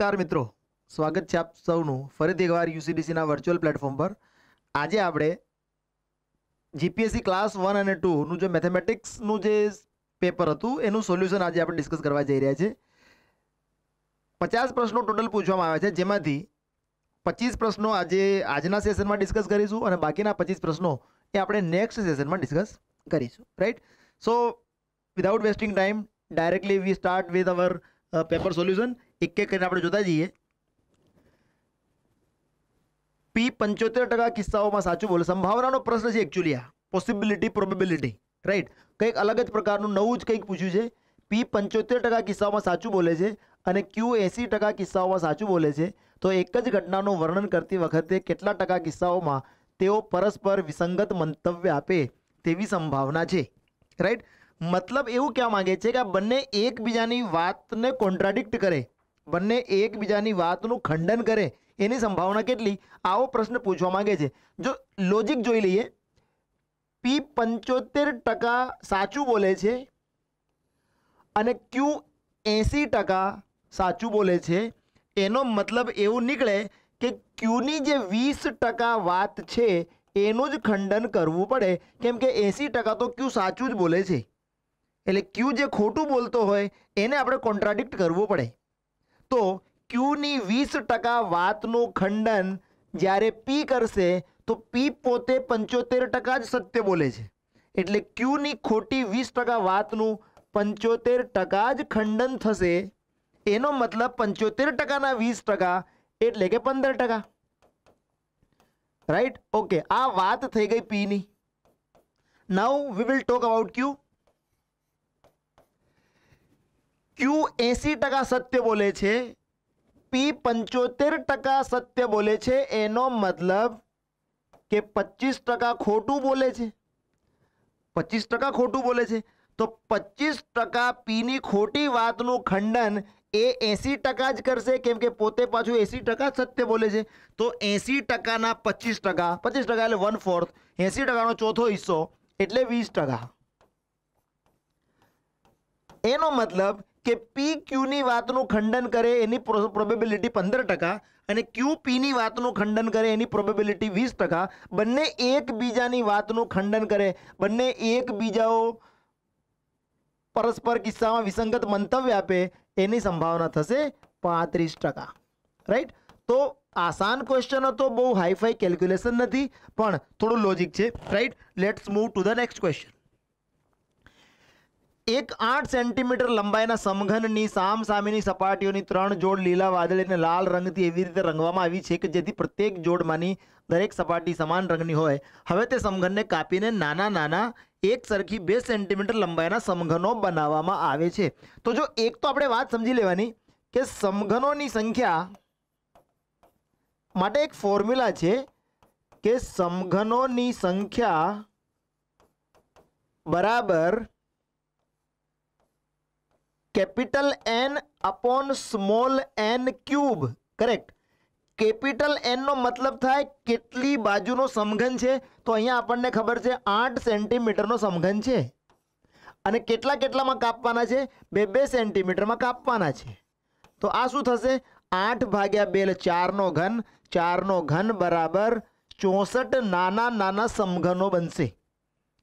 નમસ્કાર મિત્રો. સ્વાગત છે આપ સૌનું ફરીથી એકવાર યુસીડીસીના વર્ચ્યુઅલ પ્લેટફોર્મ પર. આજે આપણે જીપીએસસી ક્લાસ વન અને ટુનું જે મેથેમેટિક્સનું જે પેપર હતું, એનું સોલ્યુશન આજે આપણે ડિસ્કસ કરવા જઈ રહ્યા છે પચાસ પ્રશ્નો ટોટલ પૂછવામાં આવ્યા છે, જેમાંથી પચીસ પ્રશ્નો આજે આજના સેશનમાં ડિસ્કસ કરીશું અને બાકીના પચીસ પ્રશ્નો એ આપણે નેક્સ્ટ સેશનમાં ડિસ્કસ કરીશું right so without wasting time directly we start with our paper solution એક એક કરીને આપણે જોતા જઈએ. પી પંચોતેર ટકા કિસ્સાઓમાં સાચું બોલે. સંભાવનાનો પ્રશ્ન છે એકચ્યુઅલી આ. પોસિબિલિટી પ્રોબેબિલિટી રાઈટ કંઈક અલગ જ પ્રકારનું નવું જ કંઈક પૂછ્યું છે. પી પંચોતેર ટકા કિસ્સાઓમાં સાચું બોલે છે અને ક્યુ એંસી ટકા કિસ્સાઓમાં સાચું બોલે છે. તો એક જ ઘટનાનું વર્ણન કરતી વખતે કેટલા ટકા કિસ્સાઓમાં તેઓ પરસ્પર વિસંગત મંતવ્ય આપે તેવી સંભાવના છે. રાઈટ મતલબ એવું કહેવા માંગે છે કે આ બંને એકબીજાની વાતને કોન્ટ્રાડિક્ટ કરે. બંને એકબીજાની વાતનું ખંડન કરે, એની સંભાવના કેટલી? આવો પ્રશ્ન પૂછવા માંગે છે. જો લોજિક જોઈ લઈએ પી પંચોતેર ટકા સાચું બોલે છે અને ક્યુ એંસી ટકા સાચું બોલે છે, એનો મતલબ એવું નીકળે કે ક્યુની જે વીસ ટકા વાત છે, એનું જ ખંડન કરવું પડે. કેમ કે એંસી ટકા તો ક્યુ સાચું જ બોલે છે. એટલે ક્યુ જે ખોટું બોલતો હોય, એને આપણે કોન્ટ્રાડિક્ટ કરવું પડે. તો ક્યુની વીસ ટકા વાતનું ખંડન જ્યારે પી કરશે, તો પી પોતે પંચોતેર ટકા જ સત્ય બોલે છે. એટલે ક્યુની ખોટી વીસ ટકા વાતનું પંચોતેર ટકા જ ખંડન થશે, એનો મતલબ પંચોતેર ટકાના વીસ ટકા એટલે કે પંદર ટકા. રાઈટ ઓકે આ વાત થઈ ગઈ પીની. Now we will talk about Q Q એંસી ટકા સત્ય બોલે છે પી પંચોતેર ટકા સત્ય બોલે છે, એનો મતલબ કે પચીસ ટકા ખોટું બોલે છે. પચીસ ટકા ખોટું બોલે છે. તો પચીસ ટકા પીની ખોટી વાતનું ખંડન એ એંસી ટકા જ કરશે, કેમ કે પોતે પાછું એંસી ટકા સત્ય બોલે છે. તો એંસી ટકાના પચીસ ટકા પચીસ ટકા એટલે વન ફોર્થ એંસી ટકાનો ચોથો હિસ્સો એટલે વીસ ટકા. એનો મતલબ કે પી ક્યુની વાતનું ખંડન કરે એની પ્રોબેબિલિટી પંદર ટકા અને ક્યુ પીની વાતનું ખંડન કરે એની પ્રોબેબિલિટી વીસ ટકા. બંને એકબીજાની વાતનું ખંડન કરે. બંને એકબીજાઓ પરસ્પર કિસ્સામાં વિસંગત મંતવ્ય આપે એની સંભાવના થશે પાંત્રીસ ટકા. રાઈટ તો આસાન ક્વેશ્ચન હતો, બહુ હાઈફાઈ કેલ્ક્યુલેશન નથી, પણ થોડું લોજિક છે. Right let's move to the next question એક આઠ સેન્ટીમીટર લંબાઈના સમઘનની સામ સામેની સપાટીઓની ત્રણ જોડ લીલા વાદળી અને લાલ રંગથી એવી રીતે રંગવામાં આવી છે કે જેથી પ્રત્યેક જોડમાંની દરેક સપાટી સમાન રંગની હોય. હવે તે સમઘનને કાપીને નાના નાના એક સરખી બે સેન્ટીમીટર લંબાઈના સમઘનો બનાવવામાં આવે છે. તો જો એક તો આપણે વાત સમજી લેવાની કે સમઘનોની સંખ્યા માટે એક ફોર્મ્યુલા છે કે સમઘનોની સંખ્યા બરાબર capital N upon small N cube correct capital એનનો મતલબ થાય કેટલી બાજુનો સમઘન છે? તો અહીંયા આપણને ખબર છે આઠ સેન્ટીમીટરનો સમઘન છે. અને કેટલા કેટલામાં કાપવાના છે? બે બે સેન્ટીમીટરમાં કાપવાના છે. તો આ શું થશે? આઠ ભાગ્યા બે ચારનો ઘન. ચારનો ઘન બરાબર ચોસઠ નાના નાના સમઘનો બનશે.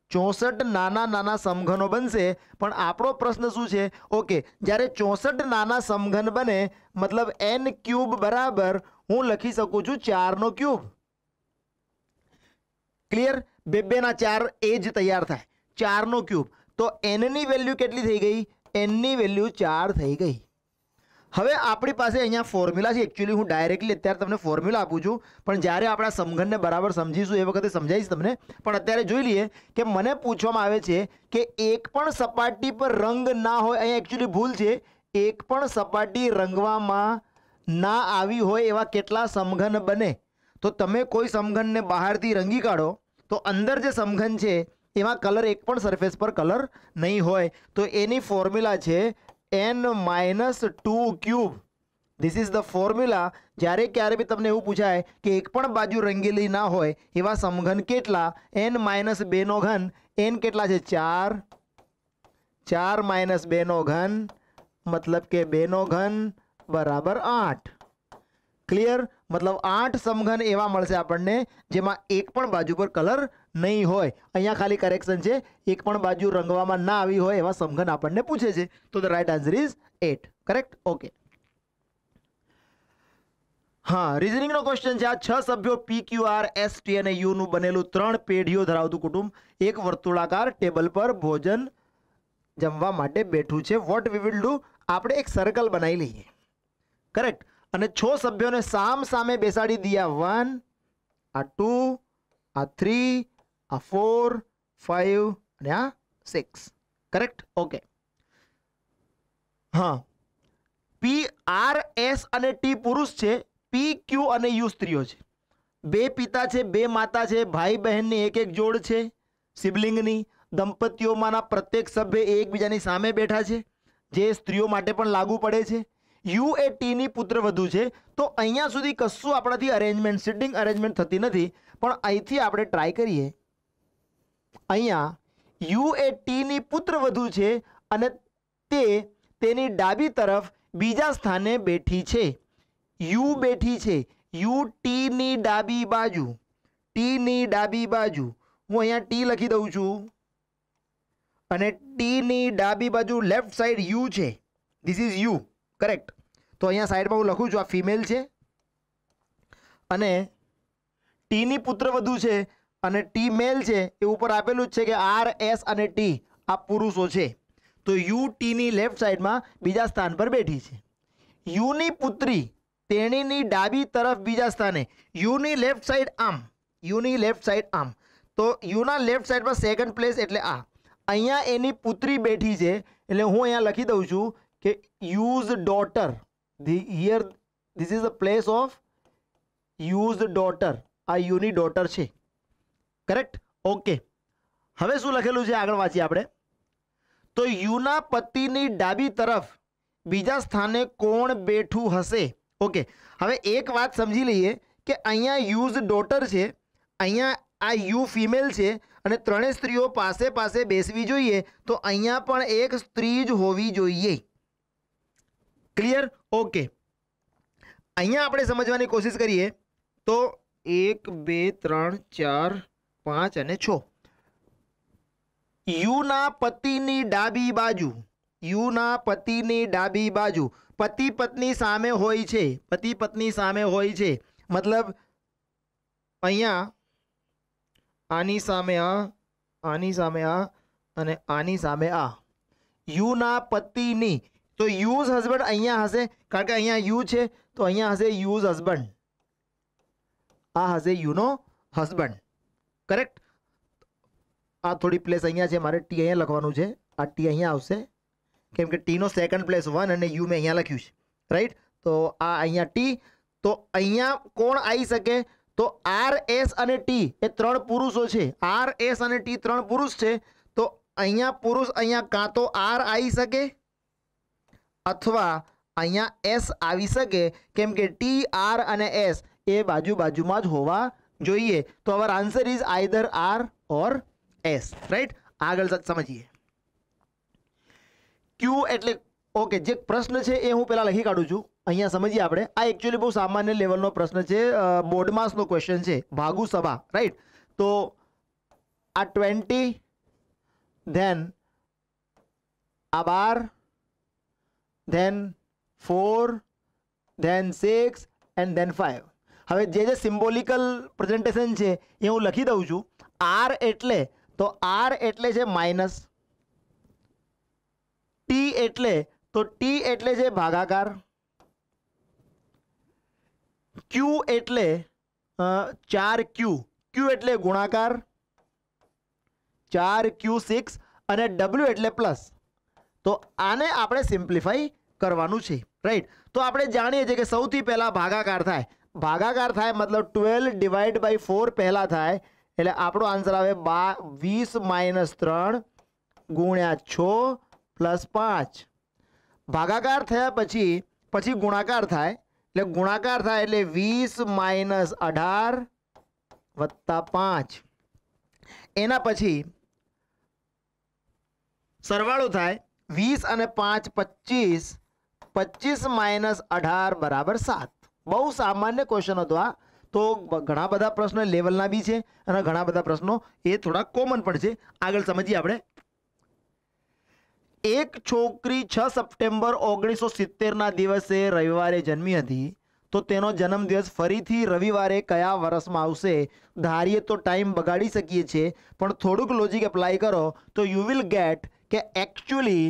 ચોસઠ નાના નાના સમઘનો બનશે. પણ આપણો પ્રશ્ન શું છે? ઓકે, જ્યારે ચોસઠ નાના સમઘન બને, મતલબ એન ક્યુબ બરાબર, હું લખી શકું છું ચારનો ક્યુબ. ક્લિયર બે બેના ચાર એ જ તૈયાર થાય. ચારનો ક્યુબ. તો એનની વેલ્યુ કેટલી થઈ ગઈ? એનની વેલ્યુ ચાર થઈ ગઈ. હવે આપણી પાસે અહીંયા ફોર્મ્યુલા છે. એકચ્યુઅલી હું ડાયરેક્ટલી અત્યારે તમને ફોર્મ્યુલા આપું છું. પણ જ્યારે આપણા સમઘનને બરાબર સમજીશું એ વખતે સમજાવીશ તમને. પણ અત્યારે જોઈ લઈએ કે મને પૂછવામાં આવે છે કે એક પણ સપાટી પર રંગ ના હોય, અહીંયા એકચ્યુઅલી ભૂલ છે. એક પણ સપાટી રંગવામાં ના આવી હોય એવા કેટલા સમઘન બને? તો તમે કોઈ સમઘનને બહારથી રંગી કાઢો, તો અંદર જે સમઘન છે, એમાં કલર એક પણ સરફેસ પર કલર નહીં હોય. તો એની ફોર્મ્યુલા છે N minus two cube this is the formula જ્યારે ક્યારે બી તમને એવું પૂછાય કે એક પણ બાજુ રંગેલી ના હોય, એવા સમઘન કેટલા? એન માઇનસ બેનો ઘન. એન કેટલા છે? ચાર. ચાર માઇનસ બેનો ઘન. મતલબ કે બેનો ઘન બરાબર આઠ. ક્લિયર મતલબ આઠ સમઘન એવા મળશે આપણને, જેમાં એક પણ બાજુ પર કલર નહીં હોય. અહીંયા ખાલી કરેક્શન છે. એક પણ બાજુ રંગવામાં ના આવી હોય એવા સમઘન આપણને પૂછે છે. તો the right answer is at correct okay હા રિઝનિંગનો ક્વેશ્ચન છે. આ છ સભ્યો P Q R S T અને યુનું બનેલું ત્રણ પેઢીઓ ધરાવતું કુટુંબ એક વર્તુળાકાર ટેબલ પર ભોજન જમવા માટે બેઠું છે. વોટ વી વિલ ડુ આપણે એક સર્કલ બનાવી લઈએ. કરેક્ટ અને છ સભ્યોને સામ સામે બેસાડી દીયા. વન આ ટુ આ થ્રી આ ફોર ફાઇવ અને આ સિક્સ. કરેક્ટ ઓકે હા. પી આર એસ અને ટી પુરુષ છે. પી ક્યુ અને યુ સ્ત્રીઓ છે. બે પિતા છે, બે માતા છે, ભાઈ બહેનની એક એક જોડ છે, સિબલિંગની, દંપતીઓમાંના પ્રત્યેક સભ્ય એકબીજાની સામે બેઠા છે, જે સ્ત્રીઓ માટે પણ લાગુ પડે છે. યુ એ ટીની પુત્રવધુ છે. તો અહીંયા સુધી કશું આપણાથી અરેન્જમેન્ટ સિટિંગ અરેન્જમેન્ટ થતી નથી. પણ અહીંથી આપણે ટ્રાય કરીએ. અહીંયા યુ એ ટીની પુત્રવધુ છે અને તે તેની ડાબી તરફ બીજા સ્થાને બેઠી છે. યુ બેઠી છે. યુ ટીની ડાબી બાજુ. ટીની ડાબી બાજુ. હું અહીંયા ટી લખી દઉં છું. અને ટીની ડાબી બાજુ લેફ્ટ સાઈડ યુ છે. ધીસ ઇઝ યુ કરેક્ટ તો અહીંયા સાઈડમાં હું લખું છું, આ ફિમેલ છે. અને ટીની પુત્રવધુ છે. અને ટી મેલ છે, એ ઉપર આપેલું જ છે કે આર એસ અને ટી આ પુરુષો છે. તો યુ ટીની લેફ્ટ સાઈડમાં બીજા સ્થાન પર બેઠી છે. યુની પુત્રી તેણીની ડાબી તરફ બીજા સ્થાને. યુની લેફ્ટ સાઈડ આમ. યુની લેફ્ટ સાઈડ આમ. તો યુના લેફ્ટ સાઈડમાં સેકન્ડ પ્લેસ એટલે આ. અહીંયા એની પુત્રી બેઠી છે, એટલે હું અહીંયા લખી દઉં છું કે U's daughter the here this is a place of U's daughter આ યુની ડોટર છે. કરેક્ટ ઓકે હવે શું લખેલું છે? આગળ વાંચીએ આપણે. તો યુના પતિની ડાબી તરફ બીજા સ્થાને કોણ બેઠું હશે? ઓકે હવે એક વાત સમજી લઈએ કે અહીંયા યુઝ ડોટર છે, અહીંયા આ યુ ફિમેલ છે અને ત્રણેય સ્ત્રીઓ પાસે પાસે બેસવી જોઈએ તો અહીંયા પણ એક સ્ત્રી જ હોવી જોઈએ. ક્લિયર ઓકે અહીંયા આપણે સમજવાની કોશિશ કરીએ તો એક, બે, ત્રણ, ચાર પાંચ અને છ. યુના પતિની ડાબી બાજુ, યુના પતિની ડાબી બાજુ. પતિ પત્ની સામે હોય છે, પતિ પત્ની સામે હોય છે. મતલબ અહીંયા આની સામે આ, આની સામે આ અને આની સામે આ. યુના પતિની, તો યુઝ હસબન્ડ અહીંયા હશે, કારણ કે અહીંયા યુ છે, તો અહીંયા હશે યુઝ હસબન્ડ. આ હશે યુનો હસબન્ડ. કરેક્ટ આ થોડી પ્લેસ અહીંયા છે, મારે ટી અહીંયા લખવાનું છે. આ ટી અહીંયા આવશે. કેમ કે ટીનો સેકન્ડ પ્લેસ વન અને યુ મેં અહીંયા લખ્યું છે. રાઈટ તો આ અહીંયા ટી તો અહીંયા કોણ આવી શકે? તો આર એસ અને ટી એ ત્રણ પુરુષો છે. આર એસ અને ટી ત્રણ પુરુષ છે. તો અહીંયા પુરુષ અહીંયા કાં તો આર આવી શકે? અથવા અહીંયા એસ આવી શકે? કેમ કે ટી આર અને એસ એ બાજુ બાજુમાં જ હોવા જોઈએ. તો our answer is either R or S right આગળ સમજીએ. ક્યુ એટલે ઓકે જે પ્રશ્ન છે એ હું પહેલાં લખી કાઢું છું. અહીંયા સમજીએ આપણે. આ એકચ્યુઅલી બહુ સામાન્ય લેવલનો પ્રશ્ન છે. બોર્ડમાસનો ક્વેશ્ચન છે. ભાગુ સભા રાઈટ તો આ ટ્વેન્ટી ધેન આ બાર then four then six and then five હવે જે જે સિમ્બોલિકલ પ્રેઝન્ટેશન છે, એ હું લખી દઉં છું. આર એટલે, તો આર એટલે છે માઇનસ ટી એટલે, તો ટી એટલે છે ભાગાકાર. ક્યુ એટલે ચાર ક્યુ ક્યુ એટલે ગુણાકાર. ચાર ક્યુ સિક્સ અને ડબલ્યુ એટલે પ્લસ તો આને આપણે સિમ્પ્લિફાઈ કરવાનું છે રાઈટ તો આપણે જાણીએ છીએ કે સૌથી પહેલાં ભાગાકાર થાય. ભાગાકાર થાય, મતલબ ટ્વેલ્વ ડિવાઈડ બાય ફોર પહેલાં થાય, એટલે આપણો આન્સર આવે બા, વીસ માઇનસ ત્રણ ગુણ્યા છ પ્લસ પાંચ. ભાગાકાર થયા પછી પછી ગુણાકાર થાય, એટલે ગુણાકાર થાય એટલે વીસ માઇનસ અઢાર વત્તા પાંચ. એના પછી સરવાળો થાય વીસ અને પાંચ પચીસ પચીસ માઇનસ અઢાર બરાબર સાત. બહુ સામાન્ય ક્વેશ્ચન હતો આ. તો ઘણા બધા પ્રશ્નો લેવલના બી છે અને ઘણા બધા પ્રશ્નો એ થોડા કોમન પણ છે. આગળ સમજીએ આપણે. એક છોકરી છ સપ્ટેમ્બર ઓગણીસો સિત્તેરના દિવસે રવિવારે જન્મી હતી. તો તેનો જન્મદિવસ ફરીથી રવિવારે કયા વર્ષમાં આવશે? ધારીએ તો ટાઈમ બગાડી શકીએ છીએ, પણ થોડુંક લોજિક એપ્લાય કરો તો યુ વિલ ગેટ કે એકચ્યુઅલી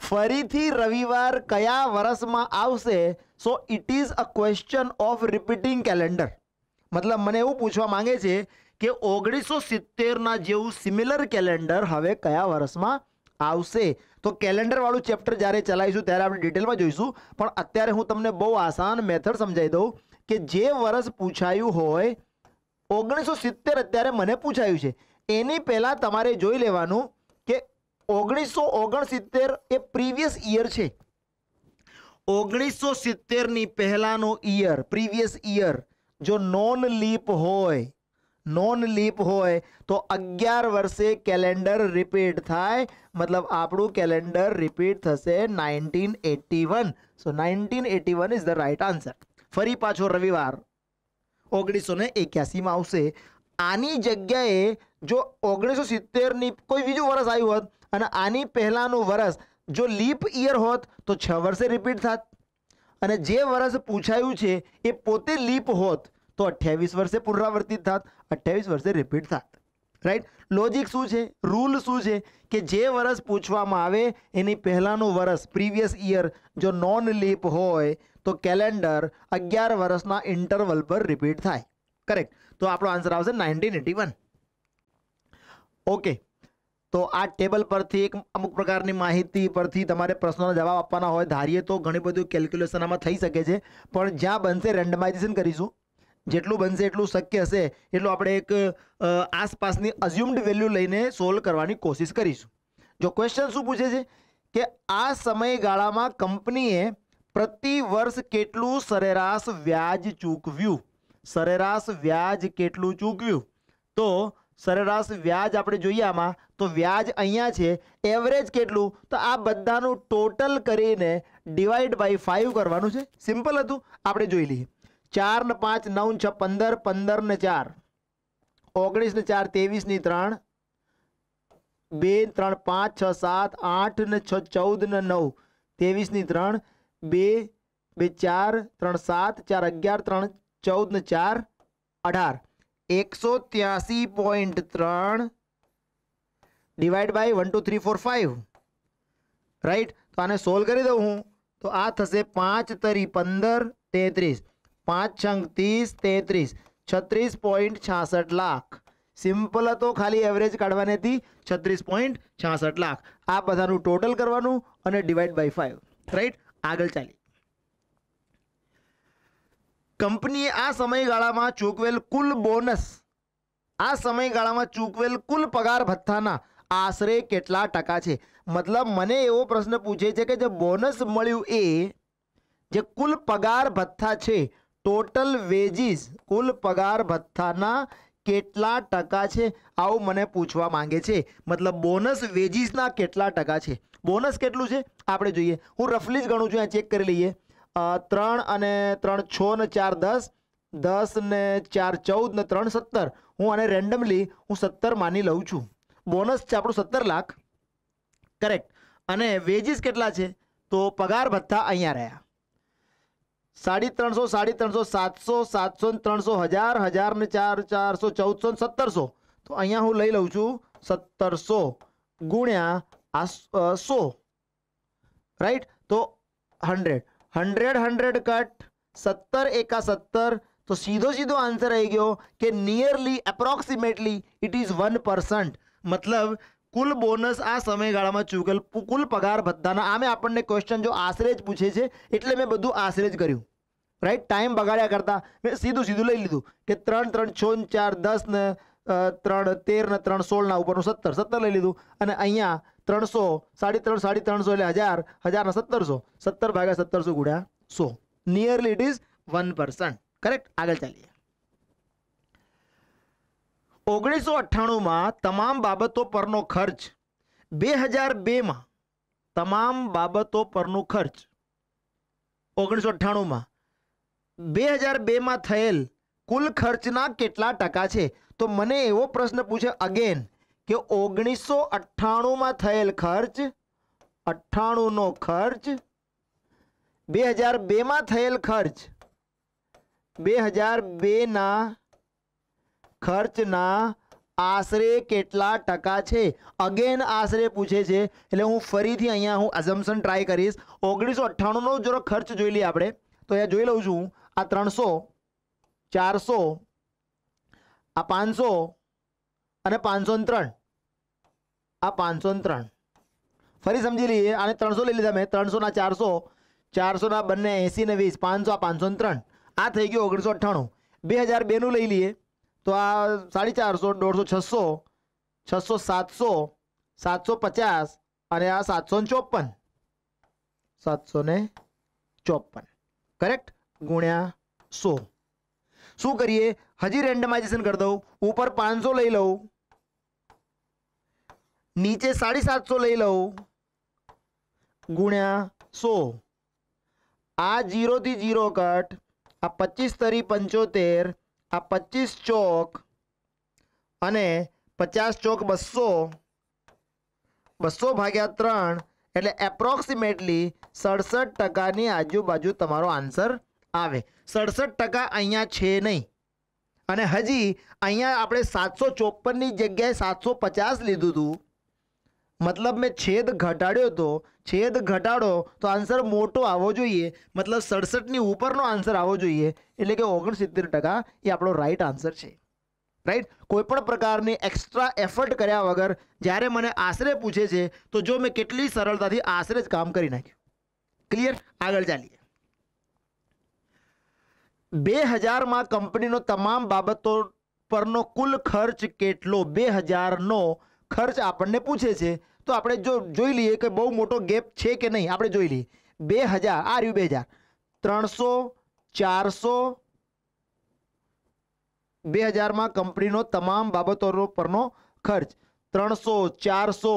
ફરીથી રવિવાર કયા વર્ષમાં આવશે? So it is a question of repeating calendar મતલબ મને એવું પૂછવા માંગે છે કે ઓગણીસો સિત્તેરના જેવું સિમિલર કેલેન્ડર હવે કયા વર્ષમાં આવશે? તો કેલેન્ડરવાળું ચેપ્ટર જ્યારે ચલાવીશું ત્યારે આપણે ડિટેલમાં જોઈશું. પણ અત્યારે હું તમને બહુ આસાન મેથડ સમજાવી દઉં કે જે વર્ષ પૂછાયું હોય, ઓગણીસો સિત્તેર અત્યારે મને પૂછાયું છે. એની પહેલાં તમારે જોઈ લેવાનું કે ઓગણીસો ઓગણસિત્તેર એ પ્રીવિયસ ઈયર છે. ઓગણીસો સિત્તેરની પહેલાંનો ઇયર પ્રીવિયસ ઈયર જો નોન લીપ હોય નોન લીપ હોય, તો અગિયાર વર્ષે કેલેન્ડર રિપીટ થાય. મતલબ આપણું કેલેન્ડર રિપીટ થશે nineteen eighty one. So nineteen eighty one is the right answer ફરી પાછો રવિવાર. ઓગણીસો ને એક્યાસીમાં આવશે. આની જગ્યાએ જો ઓગણીસો સિત્તેરની કોઈ બીજું વર્ષ આવ્યું હોત અને આની પહેલાંનું વર્ષ જો લીપ ઈયર હોત, તો છ વર્ષે રિપીટ થાત. અને જે વર્ષ પૂછાયું છે, એ પોતે લીપ હોત, તો અઠ્યાવીસ વર્ષે પુનરાવર્તિત થાત, અઠ્યાવીસ વર્ષે રિપીટ થાત. રાઈટ લોજિક શું છે? રૂલ શું છે? કે જે વર્ષ પૂછવામાં આવે, એની પહેલાંનું વર્ષ પ્રીવિયસ ઈયર જો નોન લીપ હોય, તો કેલેન્ડર અગિયાર વર્ષના ઇન્ટરવલ પર રિપીટ થાય. કરેક્ટ તો આપણો આન્સર આવશે નાઇન્ટીન એટી વન ઓકે તો આ ટેબલ પરથી એક અમુક પ્રકારની માહિતી પરથી તમારે પ્રશ્નોના જવાબ આપવાના હોય, ધારીએ તો ઘણી બધું કેલ્ક્યુલેશન આમાં થઈ શકે છે. પણ જ્યાં બનશે રેન્ડમાઇઝેશન કરીશું. જેટલું બનશે એટલું શક્ય હશે, એટલું આપણે એક આસપાસની અઝ્યુમ્ડ વેલ્યુ લઈને સોલ્વ કરવાની કોશિશ કરીશું. જો ક્વેશ્ચન શું પૂછે છે? કે આ સમયગાળામાં કંપનીએ પ્રતિ વર્ષ કેટલું સરેરાશ વ્યાજ ચૂકવ્યું? સરેરાશ વ્યાજ કેટલું ચૂકવ્યું? તો સરેરાશ વ્યાજ આપણે જોઈએ આમાં, તો વ્યાજ અહીંયા છે એવરેજ કેટલું? તો આ બધાનું ટોટલ કરીને ડિવાઈડ બાય ફાઇવ કરવાનું છે. સિમ્પલ હતું, આપણે જોઈ લઈએ. ચાર ને પાંચ, નવ છ, પંદર પંદર ને ચાર. ઓગણીસ ને ચાર, ત્રેવીસની ત્રણ. બે ત્રણ, પાંચ, છ, સાત, આઠ ને છ, ચૌદ ને નવ. ત્રેવીસની ત્રણ, બે બે, ચાર, ત્રણ, સાત, ચાર, અગિયાર, ત્રણ, ચૌદ ને ચાર, અઢાર. એકસો ત્યાસી પોઈન્ટ ત્રણ divide by one, two, three, four five right? તો આને સોલ્વ કરી દઉં હું. તો આ થશે પાંચ તરી પંદર તેત્રીસ. પાંચ છંગ ત્રીસ તેત્રીસ. છત્રીસ પોઈન્ટ છાસઠ લાખ. સિમ્પલ હતો, ખાલી એવરેજ કાઢવાની હતી. છત્રીસ પોઈન્ટ છાસઠ લાખ. આ બધાનું ટોટલ કરવાનું અને ડિવાઈડ બાય ફાઇવ રાઈટ? આગળ ચાલી કંપનીએ આ સમયગાળામાં ચૂકવેલ કુલ બોનસ, આ સમયગાળામાં ચૂકવેલ કુલ પગાર ભથ્થાના આશરે કેટલા ટકા છે? મતલબ મને એવો પ્રશ્ન પૂછે છે કે જે બોનસ મળ્યું એ જે કુલ પગાર ભથ્થા છે, ટોટલ વેજીસ કુલ પગાર ભથ્થાના કેટલા ટકા છે આવું મને પૂછવા માંગે છે. મતલબ બોનસ વેજીસના કેટલા ટકા છે? બોનસ કેટલું છે? આપણે જોઈએ. હું રફલી જ ગણું છું, અહીંયા ચેક કરી લઈએ. ત્રણ અને ત્રણ છ ને ચાર દસ દસ ને ચાર ચૌદ ને ત્રણ સત્તર. હું આને રેન્ડમલી હું સત્તર માની લઉં છું. બોનસ છે આપણું સત્તર લાખ. કરેક્ટ અને વેજીસ કેટલા છે? તો પગાર ભથ્થા અહીંયા રહ્યા. સાડી ત્રણસો સાડી ત્રણસો, સાતસો સાતસો ને ત્રણસો, હજાર હજાર ને ચાર, ચારસો, ચૌદસો ને સત્તરસો. તો અહીંયા હું લઈ લઉં છું સત્તરસો ગુણ્યા આ સો રાઈટ તો હંડ્રેડ હંડ્રેડ હંડ્રેડ કટ સત્તર એકા સત્તર તો સીધો સીધો આન્સર આવી ગયો કે nearly approximately it is one percent મતલબ કુલ બોનસ આ સમયગાળામાં ચૂકેલ કુલ પગાર ભથ્થાના. આમે આપણને ક્વેશ્ચન જો આશરે જ પૂછે છે, એટલે મેં બધું આશરે જ કર્યું. રાઈટ ટાઈમ બગાડ્યા કરતાં મેં સીધું સીધું લઈ લીધું કે ત્રણ ત્રણ, છ, ચાર, દસ ને ત્રણ, તેર ને ત્રણ, સોળના ઉપરનું સત્તર. સત્તર લઈ લીધું અને અહીંયા ત્રણસો સાડી ત્રણ સાડી ત્રણસો એટલે હજાર, હજારના સત્તરસો. સત્તર ભાગ્યા સત્તરસો ગુણ્યા સો. Nearly it is one percent correct આગળ ચાલીએ. ઓગણીસો અઠ્ઠાણુંમાં તમામ બાબતો પરનો ખર્ચ. બે હજાર બેમાં તમામ બાબતો પરનો ખર્ચ. ઓગણીસો અઠ્ઠાણુંમાં. બે હજાર બેમાં થયેલ કુલ ખર્ચના કેટલા ટકા છે? તો મને એવો પ્રશ્ન પૂછે અગેન કે ઓગણીસો અઠ્ઠાણુંમાં થયેલ ખર્ચ, અઠ્ઠાણુંનો ખર્ચ, બે હજાર બેમાં થયેલ ખર્ચ, બે હજાર બેના ખર્ચના આશરે કેટલા ટકા છે? અગેન આશરે પૂછે છે, એટલે હું ફરીથી અહીંયા હું અઝમ્પશન ટ્રાય કરીશ. ઓગણીસો અઠ્ઠાણુંનો જરો ખર્ચ જોઈ લઈએ આપણે, તો અહીંયા જોઈ લઉં છું, આ ત્રણસો, ચારસો, આ પાંચસો અને પાંચસો ત્રણ. આ પાંચસો ને ત્રણ. ફરી સમજી લઈએ, આને ત્રણસો લઈ લીધા મેં. ત્રણસોના ચારસો ચારસોના બંને એંસી ને વીસ. પાંચસો, આ પાંચસો ને ત્રણ. આ થઈ ગયું ઓગણીસો અઠ્ઠાણું. બે હજાર બેનું લઈ લઈએ. તો આ સાડી ચારસો, દોઢસો, છસો છસો, સાતસો સાતસો પચાસ અને આ સાતસો ને ચોપન. સાતસો ને ચોપન. કરેક્ટ ગુણ્યા સો. શું કરીએ? હજી રેન્ડમાઇઝેશન કરી દઉં. ઉપર પાંચસો લઈ લઉં. નીચે સાડી સાતસો લઈ લઉં. ગુણ્યા સો. આ જીરોથી જીરો કટ, આ પચીસ તરી પંચોતેર, આ પચીસ ચોક અને પચાસ ચોક બસો. બસો ભાગ્યા ત્રણ એટલે એપ્રોક્સિમેટલી સડસઠ ટકાની આજુબાજુ તમારો આન્સર આવે. સડસઠ ટકા અહીંયા છે નહીં. અને હજી અહીંયા આપણે સાતસો ચોપનની જગ્યાએ સાતસો પચાસ લીધું હતું મતલબ મેં છેદ ઘટાડ્યો તો, છેદ ઘટાડો તો આન્સર મોટો આવવો જોઈએ. મતલબ સડસઠની ઉપરનો આન્સર આવવો જોઈએ. એટલે કે ઓગણસિત્તેર ટકા એ આપણો રાઈટ આન્સર છે. રાઈટ કોઈ પણ પ્રકારની એક્સ્ટ્રા એફર્ટ કર્યા વગર જ્યારે મને આશરે પૂછે છે, તો જો મેં કેટલી સરળતાથી આશરે જ કામ કરી નાખ્યું. ક્લિયર આગળ ચાલીએ. બે હજારમાં કંપનીનો તમામ બાબતો પરનો કુલ ખર્ચ કેટલો? બે હજારનો ખર્ચ આપણને પૂછે છે, તો આપણે જો જોઈ લઈએ કે બહુ મોટો ગેપ છે કે નહીં, આપણે જોઈ લઈએ. બે હજાર, આ રહ્યું બે હજાર. ત્રણસો, ચારસો, બે હજારમાં કંપનીનો તમામ બાબતો પરનો ખર્ચ. ત્રણસો, ચારસો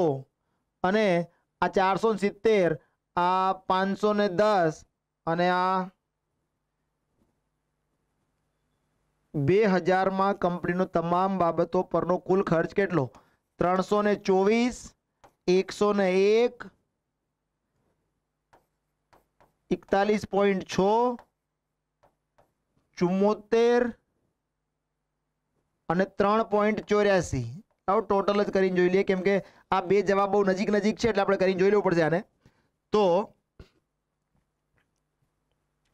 અને આ ચારસો સિત્તેર, આ પાંચસો ને દસ અને આ બે હજારમાં કંપનીનો તમામ બાબતો પરનો કુલ ખર્ચ કેટલો? ત્રણસો ને ચોવીસ, એકસો ને એક, એકતાલીસ પોઈન્ટ છ, ચુમ્મોતેર અને ત્રણ પોઈન્ટ ચોર્યાસી. આવું ટોટલ જ કરીને જોઈ લઈએ કેમ કે આ બે જવાબ બહુ નજીક નજીક છે, એટલે આપણે કરીને જોઈ લેવું પડશે આને. તો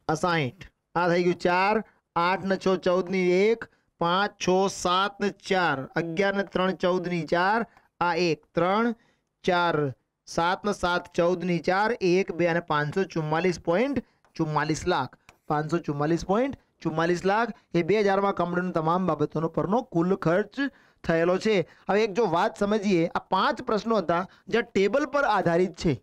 આ સાહીઠ આ થઈ ગયું ચાર, આઠ ને છ, ચૌદની એક પાંચ, છ, સાત ને ચાર. અગિયાર ને ત્રણ ચૌદની ચાર. આ એક, ત્રણ, ચાર. સાત ને સાત ચૌદની ચાર. એક, બે અને પાંચસો ચુમ્માલીસ પોઈન્ટ ચુમ્માલીસ લાખ. પાંચસો ચુમ્માલીસ પોઈન્ટ ચુમ્માલીસ લાખ. એ બે હજારમાં કંપનીનો તમામ બાબતોનો પરનો કુલ ખર્ચ થયેલો છે. હવે એક જો વાત સમજીએ, આ પાંચ પ્રશ્નો હતા જે ટેબલ પર આધારિત છે.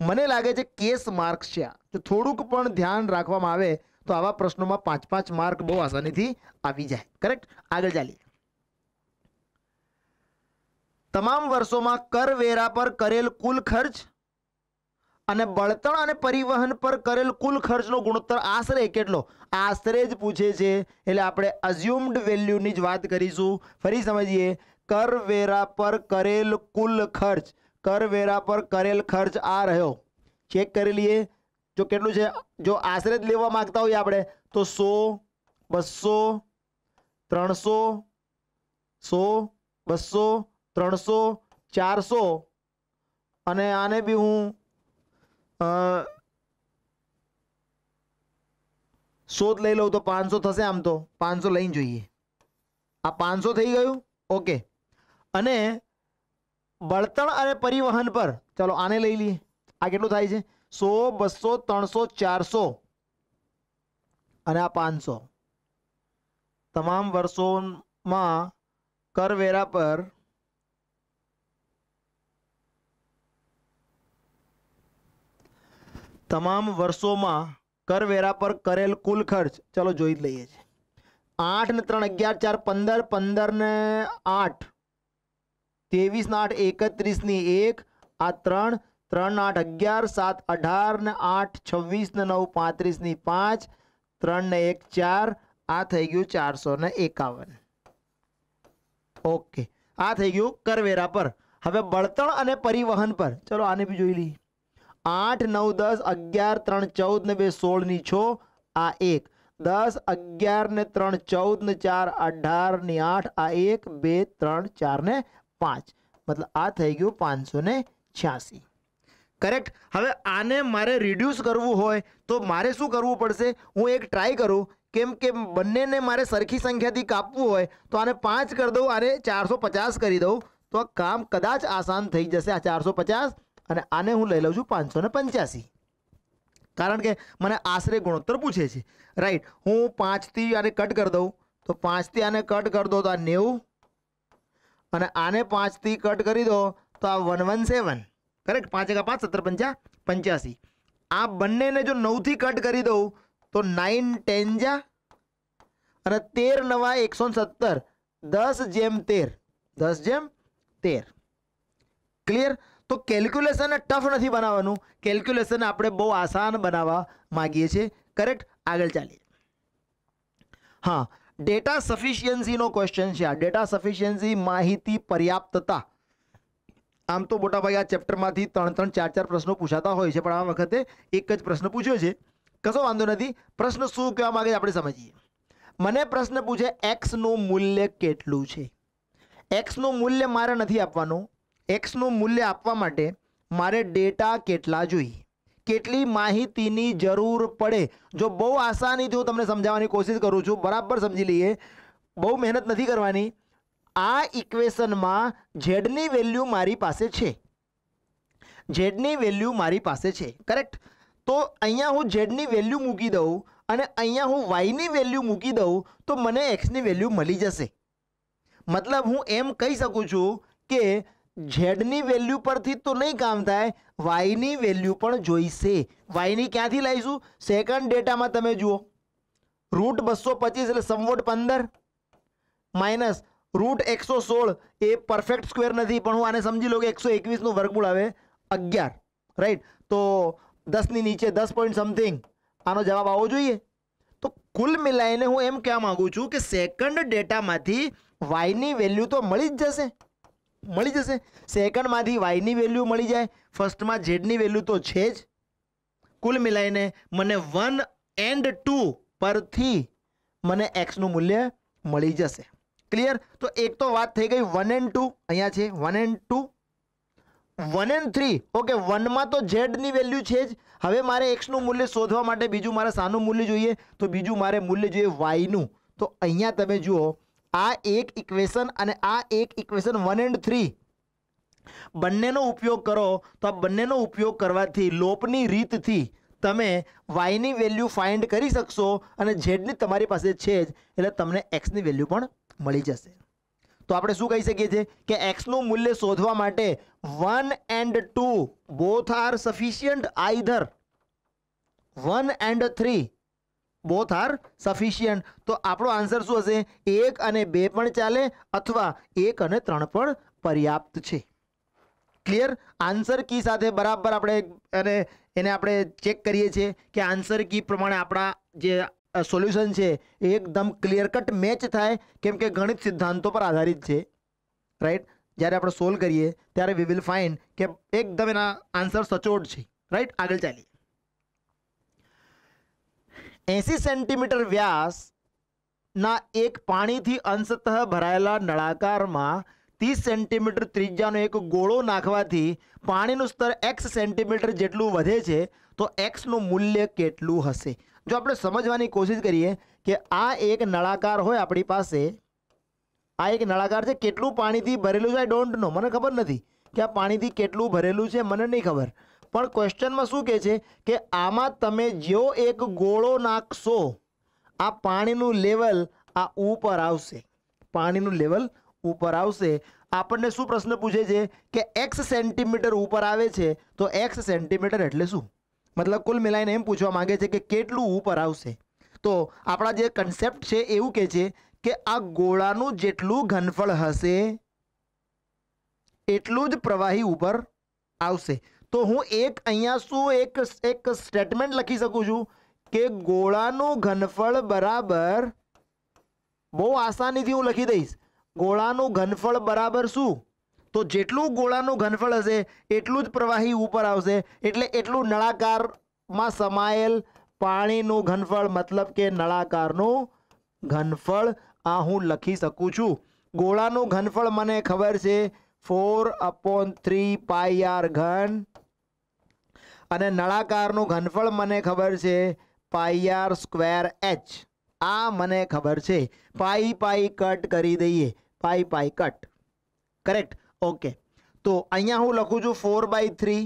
મને લાગે છે કેસ માર્ક્સ છે જો થોડુંક પણ ધ્યાન રાખવામાં આવે તો આવા પ્રશ્નોમાં પાંચ પાંચ માર્ક બહુ આસાનીથી આવી જાય. કરેક્ટ આગળ ચાલીએ. તમામ વર્ષોમાં કરવેરા પર કરેલ કુલ ખર્ચ અને બળતણ અને પરિવહન પર કરેલ કુલ ખર્ચનો ગુણોત્તર આશરે કેટલો? આશરે જ પૂછે છે. એટલે આપણે અઝ્યુમ્ડ વેલ્યુની જ વાત કરીશું. ફરી સમજીએ. કરવેરા પર કરેલ કુલ ખર્ચ. કરવેરા પર કરેલ ખર્ચ આ રહ્યો. ચેક કરી લઈએ. જો કેટલું છે? જો આશરે જ લેવા માંગતા હોઈએ આપણે, તો સો, બસો, ત્રણસો, સો, બસો, ત્રણસો, ચારસો. અને આને બી હું સો જ લઈ લઉં તો પાંચસો થશે આમ તો. પાંચસો લઈને જોઈએ. આ પાંચસો થઈ ગયું? ઓકે. અને બળતણ અને પરિવહન પર, ચલો આને લઈ લઈએ. આ કેટલું થાય છે? સો, બસો, ત્રણસો, ચારસો અને આ પાંચસો. તમામ વર્ષોમાં કરવેરા પર તમામ વર્ષોમાં કરવેરા પર કરેલ કુલ ખર્ચ, ચલો જોઈ લઈએ છીએ. આઠ ને ત્રણ અગિયાર, ચાર પંદર પંદર ને આઠ. ત્રેવીસ ને આઠ એકત્રીસની એક, આ ત્રણ ત્રણ આઠ અગિયાર, સાત અઢાર ને આઠ, છવ્વીસ ને નવ, પાંત્રીસની પાંચ. ત્રણ ને એક ચાર. આ થઈ ગયું ચારસો ને એકાવન. ઓકે. આ થઈ ગયું કરવેરા પર. હવે બળતણ અને પરિવહન પર. ચલો આને બી જોઈ લઈએ. આઠ, નવ, દસ, અગિયાર, ત્રણ, ચૌદ ને બે સોળની છ. આ એક. દસ, અગિયાર ને ત્રણ, ચૌદ ને ચાર, અઢારની આઠ. આ એક, બે, ત્રણ, ચાર ને પાંચ. મતલબ આ થઈ ગયું પાંચસો ને છ્યાસી. કરેક્ટ હવે આને મારે રિડ્યુસ કરવું હોય તો મારે શું કરવું પડશે? હું એક ટ્રાય કરું. કેમ કે બંનેને મારે સરખી સંખ્યાથી કાપવું હોય તો આને પાંચ કરી દઉં, આને ચારસો પચાસ કરી દઉં. તો આ કામ કદાચ આસાન થઈ જશે, આ ચારસો પચાસ. અને આને હું લઈ લઉં છું પાંચસો ને પંચ્યાસી. કારણ કે મને આશરે ગુણોત્તર પૂછે છે. રાઈટ હું પાંચથી આને કટ કરી દઉં. તો પાંચથી આને કટ કરી દો તો આ નેવું. અને આને પાંચથી કટ કરી દો તો આ વન વન સેવન. કરેક્ટ પાંચ એકા પાંચ, સત્તર પંચા પંચ્યાસી. આ બંનેને જો નવથી કટ કરી દઉં, તો નાઇન ટેન જા અને તેર નવા એકસો સત્તર. દસ જેમ તેર. દસ જેમ તેર. ક્લિયર તો કેલ્ક્યુલેશન ટફ નથી બનાવવાનું. કેલ્ક્યુલેશન આપણે બહુ આસાન બનાવવા માગીએ છીએ. કરેક્ટ આગળ ચાલીએ. હા ડેટા સફિશિયન્સીનો ક્વેશ્ચન છે આ. ડેટા સફિશિયન્સી માહિતી પર્યાપ્તતા. આમ તો મોટાભાઈ આ ચેપ્ટરમાંથી ત્રણ ત્રણ ચાર ચાર પ્રશ્નો પૂછાતા હોય છે, પણ આ વખતે એક જ પ્રશ્ન પૂછ્યો છે. કશો વાંધો નથી. પ્રશ્ન શું કહેવા માગે આપણે સમજીએ. મને પ્રશ્ન પૂછે એક્સનું મૂલ્ય કેટલું છે? એક્સનું મૂલ્ય મારે નથી આપવાનું. એક્સનું મૂલ્ય આપવા માટે મારે ડેટા કેટલા જોઈએ? કેટલી માહિતીની જરૂર પડે? જો બહુ આસાનીથી હું તમને સમજાવવાની કોશિશ કરું છું, બરાબર સમજી લઈએ. બહુ મહેનત નથી કરવાની. આ ઇક્વેશનમાં ઝેડની વેલ્યુ મારી પાસે છે. ઝેડની વેલ્યુ મારી પાસે છે. કરેક્ટ તો અહીંયા હું ઝેડની વેલ્યુ મૂકી દઉં અને અહીંયા હું વાયની વેલ્યુ મૂકી દઉં તો મને એક્સની વેલ્યુ મળી જશે. મતલબ હું એમ કહી શકું છું કે ઝેડની વેલ્યુ પરથી તો નહીં કામ થાય વાયની વેલ્યુ પણ જોઈશે. વાયની ક્યાંથી લાવીશું? સેકન્ડ ડેટામાં તમે જુઓ. રૂટ બસો પચીસ એટલે સમવોટ પંદર. માઇનસ રૂટ એકસો સોળ એ પરફેક્ટ સ્ક્વેર નથી, પણ હું આને સમજી લો કે એકસો એકવીસનું વર્ગમૂળ આવે અગિયાર રાઈટ તો દસની નીચે દસ પોઈન્ટ સમથિંગ આનો જવાબ આવવો જોઈએ. તો કુલ મિલાઈને હું એમ કહેવા માગું છું કે સેકન્ડ ડેટામાંથી વાયની વેલ્યુ તો મળી જ જશે. મળી જશે. સેકન્ડમાંથી વાયની વેલ્યુ મળી જાય. ફર્સ્ટમાં ઝેડની વેલ્યુ તો છે જ. કુલ મિલાઈને મને વન એન્ડ ટુ પરથી મને એક્સનું મૂલ્ય મળી જશે. ક્લિયર તો એક તો વાત થઈ ગઈ વન એન્ડ ટુ અહીંયા છે one and two one and three okay વનમાં તો ઝેડની વેલ્યુ છે જ. હવે મારે એક્સનું મૂલ્ય શોધવા માટે બીજું મારે સાનું મૂલ્ય જોઈએ. તો બીજું મારે મૂલ્ય જોઈએ વાયનું તો અહીંયા તમે જુઓ, આ એક ઇક્વેશન અને આ એક ઇક્વેશન વન એન્ડ થ્રી બંનેનો ઉપયોગ કરો. તો આ બંનેનો ઉપયોગ કરવાથી લોપની રીતથી તમે વાયની વેલ્યુ ફાઇન્ડ કરી શકશો અને ઝેડની તમારી પાસે છે જ. એટલે તમને એક્સની વેલ્યુ પણ મળી જશે. તો આપણે શું કહી શકીએ છીએ? કે એક્સનું મૂલ્ય શોધવા માટે one and two both are sufficient either one and three both are sufficient તો આપણો આન્સર શું હશે? એક અને બે પણ ચાલે અથવા એક અને ત્રણ પણ પર્યાપ્ત છે. ક્લિયર આન્સર કી સાથે બરાબર આપણે અને એને આપણે ચેક કરીએ છીએ કે આન્સર કી પ્રમાણે આપણા જે સોલ્યુશન છે. એ એકદમ ક્લિયર કટ મેચ થાય, કેમ કે ગણિત સિદ્ધાંતો પર આધારિત છે. રાઈટ જ્યારે આપણે સોલ્વ કરીએ, ત્યારે વી વિલ ફાઇન્ડ કે એકદમ એના આન્સર સચોટ છે. રાઈટ આગળ ચાલીએ. એંસી સેન્ટીમીટર વ્યાસના એક પાણીથી અંશતઃ ભરાયેલા નળાકારમાં ત્રીસ સેન્ટીમીટર ત્રિજ્યાનો એક ગોળો નાખવાથી પાણીનું સ્તર એક્સ સેન્ટીમીટર જેટલું વધે છે, તો એક્સનું મૂલ્ય કેટલું હશે? જો આપણે સમજવાની કોશિશ કરીએ કે આ એક નળાકાર હોય આપણી પાસે, આ એક નળાકાર છે, કેટલું પાણીથી ભરેલું છે આઈ ડોન્ટ નો મને ખબર નથી કે આ પાણીથી કેટલું ભરેલું છે, મને નહીં ખબર. પણ ક્વેશ્ચનમાં શું કહે છે કે આમાં તમે જો એક ગોળો નાખશો, આ પાણીનું લેવલ આ ઉપર આવશે. પાણીનું લેવલ ઉપર આવશે. આપણને શું પ્રશ્ન પૂછે છે કે એક્સ સેન્ટીમીટર ઉપર આવે છે, તો એક્સ સેન્ટીમીટર એટલે શું? મતલબ કુલ મિલાઈને એમ પૂછવા માંગે છે કે કેટલું ઉપર આવશે? તો આપણા જે કન્સેપ્ટ છે એવું કહે છે કે આ ગોળાનું જેટલું ઘનફળ હશે, એટલું જ પ્રવાહી ઉપર આવશે. તો હું એક અહીંયા શું એક એક સ્ટેટમેન્ટ લખી શકું છું કે ગોળાનું ઘનફળ બરાબર, બહુ આસાનીથી હું લખી દઈશ. ગોળાનું ઘનફળ બરાબર શું? તો જેટલું ગોળાનું ઘનફળ હશે, એટલું જ પ્રવાહી ઉપર આવશે. એટલે એટલું નળાકારમાં સમાયેલ પાણીનું ઘનફળ, મતલબ કે નળાકારનું ઘનફળ, આ હું લખી શકું છું. ગોળાનું ઘનફળ મને ખબર છે, four upon three pi R ઘન. અને નળાકારનું ઘનફળ મને ખબર છે, પાઈ આર સ્ક્વેર એચ. આ મને ખબર છે. પાઈ પાઈ કટ કરી દઈએ. Pi pi cut. Correct okay. તો અહીંયા હું લખું છું ફોર બાય થ્રી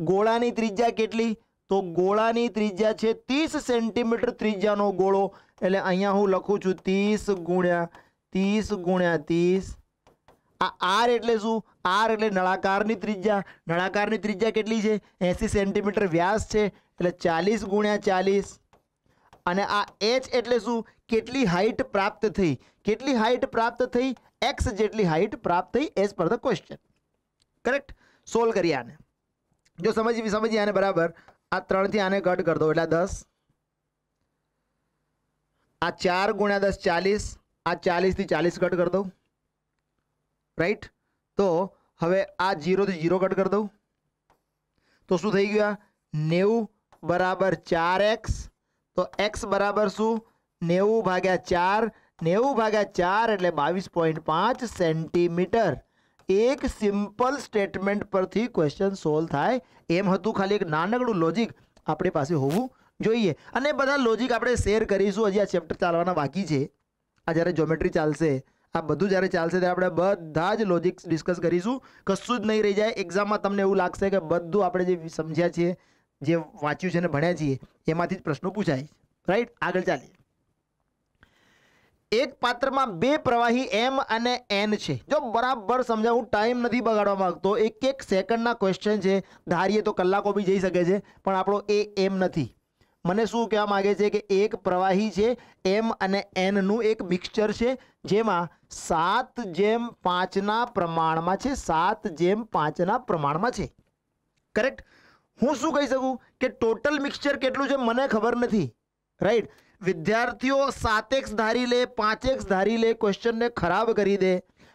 ગોળાની ત્રિજ્યા કેટલી? તો ગોળાની ત્રિજ્યા છે ત્રીસ સેન્ટીમીટર ત્રિજ્યાનો ગોળો. એટલે અહીંયા હું લખું છું ત્રીસ ગુણ્યા ત્રીસ ગુણ્યા ત્રીસ. આ આર એટલે શું? આર એટલે નળાકારની ત્રિજ્યા. નળાકારની ત્રિજ્યા કેટલી છે? એંસી સેન્ટીમીટર વ્યાસ છે. એટલે ચાલીસ ગુણ્યા ચાલીસ. અને આ એચ એટલે શું? કેટલી હાઈટ પ્રાપ્ત થઈ? કેટલી હાઈટ પ્રાપ્ત થઈ? એક્સ જેટલી હાઈટ પ્રાપ્ત થઈ? As per the question correct solve કરીએ આને. જો સમજી સમજીએ આને બરાબર. આ ત્રણથી આને કટ કરી દો. એટલે દસ. આ ચાર ગુણ્યા દસ ચાલીસ. આ ચાલીસથી ચાલીસ કટ કરી દઉં રાઈટ તો હવે આ જીરોથી જીરો કટ કરી દઉં તો શું થઈ ગયું? નેવું બરાબર ચાર એક્સ તો એક્સ બરાબર શું? નેવું ભાગ્યા ચાર. નેવું ભાગ્યા ચાર એટલે બાવીસ પોઈન્ટ પાંચ સેન્ટીમીટર. એક સિમ્પલ સ્ટેટમેન્ટ પરથી ક્વેશ્ચન સોલ્વ થાય. એમ હતું ખાલી એક નાનકડું લોજિક આપણી પાસે હોવું જોઈએ. અને બધા લોજિક આપણે શેર કરીશું. હજી આ ચેપ્ટર ચાલવાના બાકી છે. આ જ્યારે જોમેટ્રી ચાલશે, આ બધું જ્યારે ચાલશે ત્યારે આપણે બધા જ લોજિક્સ ડિસ્કસ કરીશું. કશું જ નહીં રહી જાય. એક્ઝામમાં તમને એવું લાગશે કે બધું આપણે જે સમજ્યા છીએ જે વાંચ્યું છે અને ભણ્યા છીએ, એમાંથી જ પ્રશ્નો પૂછાય. રાઈટ આગળ ચાલીએ. એક પાત્રમાં બે પ્રવાહી એમ અને એન છે. જો બરાબર સમજાવું ટાઈમ નથી બગાડવા માંગતો. એક એક સેકન્ડના ક્વેશ્ચન છે. ધારીએ તો કલાકો બી જઈ શકે છે, પણ આપણો એ એમ નથી. મને શું કહેવા માગે છે કે એક પ્રવાહી છે એમ અને એનનું એક મિક્સચર છે, જેમાં સાત જેમ પાંચના પ્રમાણમાં છે, સાત જેમ પાંચના પ્રમાણમાં છે. કરેક્ટ હું શું કહી શકું કે ટોટલ મિક્સચર કેટલું છે મને ખબર નથી. રાઈટ વિદ્યાર્થીઓ સાતેક્સ ધારી લે પાંચેક્સ ધારી લે ક્વેશ્ચનને ખરાબ કરી દે.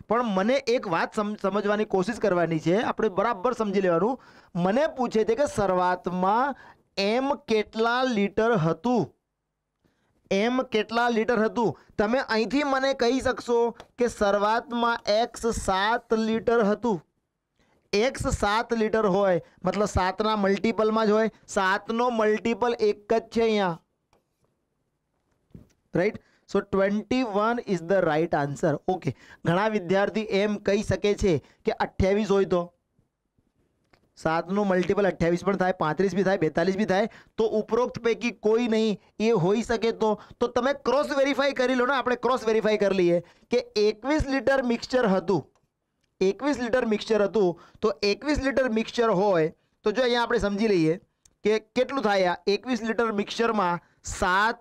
પણ મને એક વાત સમજવાની કોશિશ કરવાની છે. આપણે બરાબર સમજી લેવાનું. મને પૂછે છે કે શરૂઆતમાં એમ કેટલા લીટર હતું? એમ કેટલા લીટર હતું? તમે અહીંથી મને કહી શકશો કે શરૂઆતમાં એક્સ સાત લીટર હતું. એક્સ સાત લીટર હોય, મતલબ સાતના મલ્ટિપલમાં જ હોય, સાતનો મલ્ટિપલ એક જ છે અહીંયા. Right so twenty one is the right answer okay ઘણા વિદ્યાર્થી એમ કહી શકે છે કે અઠ્યાવીસ હોય તો. સાતનું મલ્ટિપલ અઠ્યાવીસ પણ થાય, પાંત્રીસ બી થાય, બેતાલીસ બી થાય, તો ઉપરોક્ત પૈકી કોઈ નહીં, એ હોઈ શકે તો. તો તમે ક્રોસ વેરીફાઈ કરી લો ને, આપણે ક્રોસ વેરીફાઈ કરી લઈએ કે એકવીસ લીટર મિક્સચર હતું. એકવીસ લીટર મિક્સચર હતું, તો એકવીસ લીટર મિક્સચર હોય, તો જો અહીંયા આપણે સમજી લઈએ કે કેટલું થાય આ એકવીસ લીટર મિક્સચરમાં સાત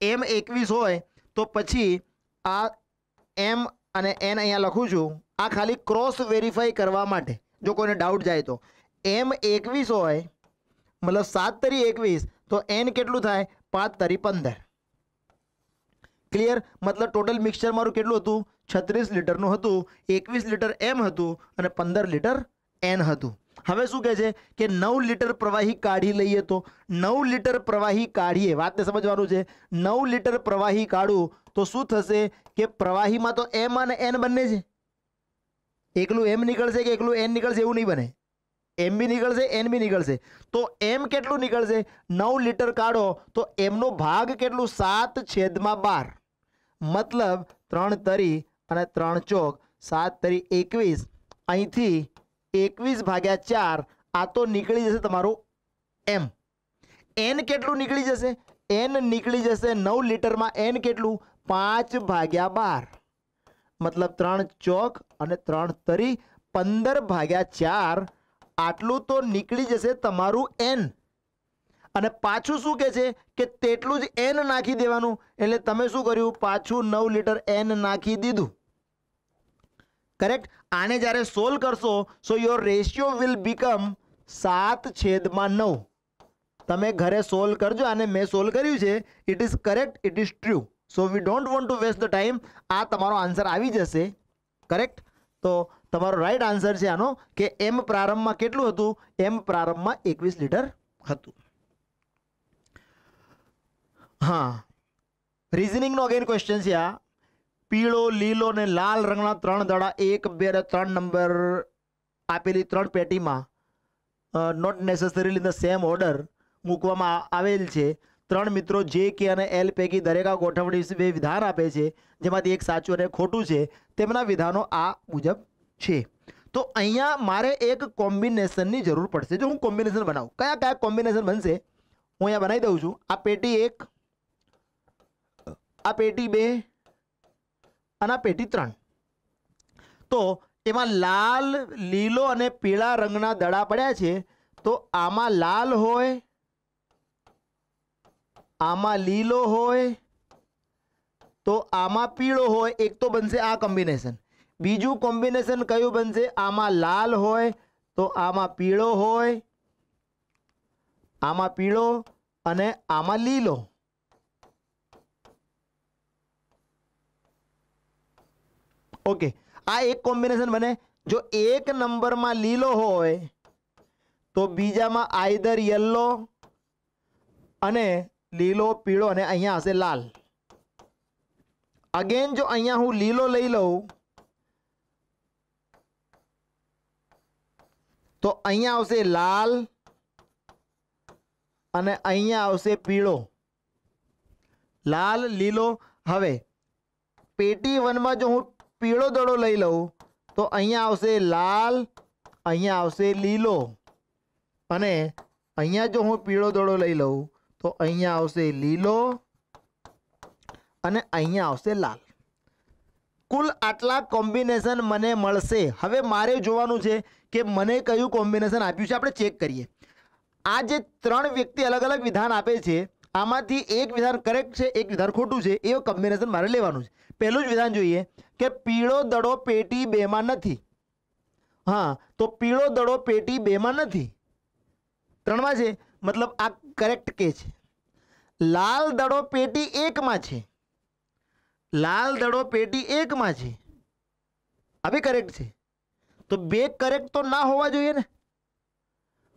એમ એકવીસ હોય, તો પછી આ એમ અને એન અહીંયા લખું છું, આ ખાલી ક્રોસ વેરીફાઈ કરવા માટે, જો કોઈને ડાઉટ જાય તો. એમ એકવીસ હોય, મતલબ સાત તરી એકવીસ, તો એન કેટલું થાય? પાંચ તરી પંદર. ક્લિયર મતલબ ટોટલ મિક્સચર મારું કેટલું હતું? છત્રીસ લીટરનું હતું, એકવીસ લીટર એમ હતું અને પંદર લીટર એન હતું. હવે શું કહે છે કે નવ લીટર પ્રવાહી કાઢી લઈએ તો? નવ લીટર પ્રવાહી કાઢીએ, વાતને સમજવાનું છે. નવ લીટર પ્રવાહી કાઢું તો શું થશે કે પ્રવાહીમાં તો એમ અને એન બંને છે. એકલું એમ નીકળશે કે એકલું એન નીકળશે એવું નહીં બને. એમ બી નીકળશે, એન બી નીકળશે. તો એમ કેટલું નીકળશે? નવ લીટર કાઢો તો એમનો ભાગ કેટલું? સાત છેદમાં બાર. મતલબ ત્રણ તરી અને ત્રણ ચોક, સાત તરી એકવીસ. અહીંથી એકવીસ ભાગ્યા ચાર, આ તો નીકળી જશે તમારું એમ. એન કેટલું નીકળી જશે? એન નીકળી જશે નવ લીટરમાં એન કેટલું? પાંચ ભાગ્યા બાર. મતલબ ત્રણ ચોક અને ત્રણ તરી પંદર ભાગ્યા ચાર. આટલું તો નીકળી જશે તમારું એન. અને પાછું શું કહે છે કે તેટલું જ એન નાખી દેવાનું? એટલે તમે શું કર્યું? પાછું નવ લીટર એન નાખી દીધું. કરેક્ટ આને જ્યારે સોલ્વ કરશો so your ratio will become સાત છેદમાં નવ. તમે ઘરે સોલ્વ કરજો અને મેં સોલ્વ કર્યું છે. It is correct it is true so we don't want to waste the time આ તમારો આન્સર આવી જશે. કરેક્ટ તો તમારો રાઈટ આન્સર છે આનો, કે એમ પ્રારંભમાં કેટલું હતું? એમ પ્રારંભમાં એકવીસ લીટર હતું. હા. રિઝનિંગનો અગેન ક્વેશ્ચન છે આ. પીળો, લીલો અને લાલ રંગના ત્રણ દડા, એક, બે અને ત્રણ નંબર આપેલી ત્રણ પેટીમાં not necessarily the same order મૂકવામાં આવેલ છે. ત્રણ મિત્રો જે કે અને એલ પૈકી દરેક ગોઠવણી બે વિધાન આપે છે, જેમાંથી એક સાચું અને ખોટું છે. તેમના વિધાનો આ મુજબ છે. તો અહીંયા મારે એક કોમ્બિનેશનની જરૂર પડશે. જો હું કોમ્બિનેશન બનાવું, કયા કયા કોમ્બિનેશન બનશે? હું અહીંયા બનાવી દઉં છું. આ પેટી એક આ પેટી બે અને આ પેટી ત્રણ. તો એમાં લાલ, લીલો અને પીળા રંગના દડા પડ્યા છે. તો આમાં લાલ હોય, આમાં લીલો હોય, તો આમાં પીળો હોય. એક તો બનશે આ કોમ્બિનેશન બીજું કોમ્બિનેશન કયું બનશે? આમાં લાલ હોય, તો આમાં પીળો હોય, આમાં પીળો અને આમાં લીલો. ઓકે, આ એક કોમ્બિનેશન બને. જો એક નંબરમાં લીલો હોય, તો બીજામાં આઈધર યલો અને લીલો પીળો અને અહીંયા હશે લાલ. અગેન જો અહીંયા હું લીલો લઈ લઉં, તો અહીંયા આવશે લાલ અને અહીંયા આવશે પીળો. લાલ, લીલો. હવે, પેટી વનમાં જો હું પીળો દડો લઈ લઉં, તો અહીંયા આવશે લાલ, અહીંયા આવશે લીલો. અને અહીંયા જો હું પીળો દડો લઈ લઉં, તો અહીંયા આવશે લીલો અને અહીંયા આવશે લાલ. કુલ આટલા કોમ્બિનેશન મને મળશે. હવે મારે જોવાનું છે કે મને કયું કોમ્બિનેશન આપ્યું છે, આપણે ચેક કરીએ. આ જે ત્રણ વ્યક્તિ અલગ અલગ વિધાન આપે છે આમાંથી એક વિધાન કરેક્ટ છે, એક વિધાન ખોટું છે એ કોમ્બિનેશન મારે લેવાનું છે. પહેલું જ વિધાન જોઈએ કે પીળો દડો પેટી બેમાં નથી. હા, તો પીળો દડો પેટી બેમાં નથી. ત્રણમાં છે, મતલબ આ કરેક્ટ કે છે. લાલ દડો પેટી એકમાં છે. લાલ દડો પેટી એકમાં છે. આ બી કરેક્ટ છે. તો બે કરેક્ટ તો ના હોવા જોઈએ ને?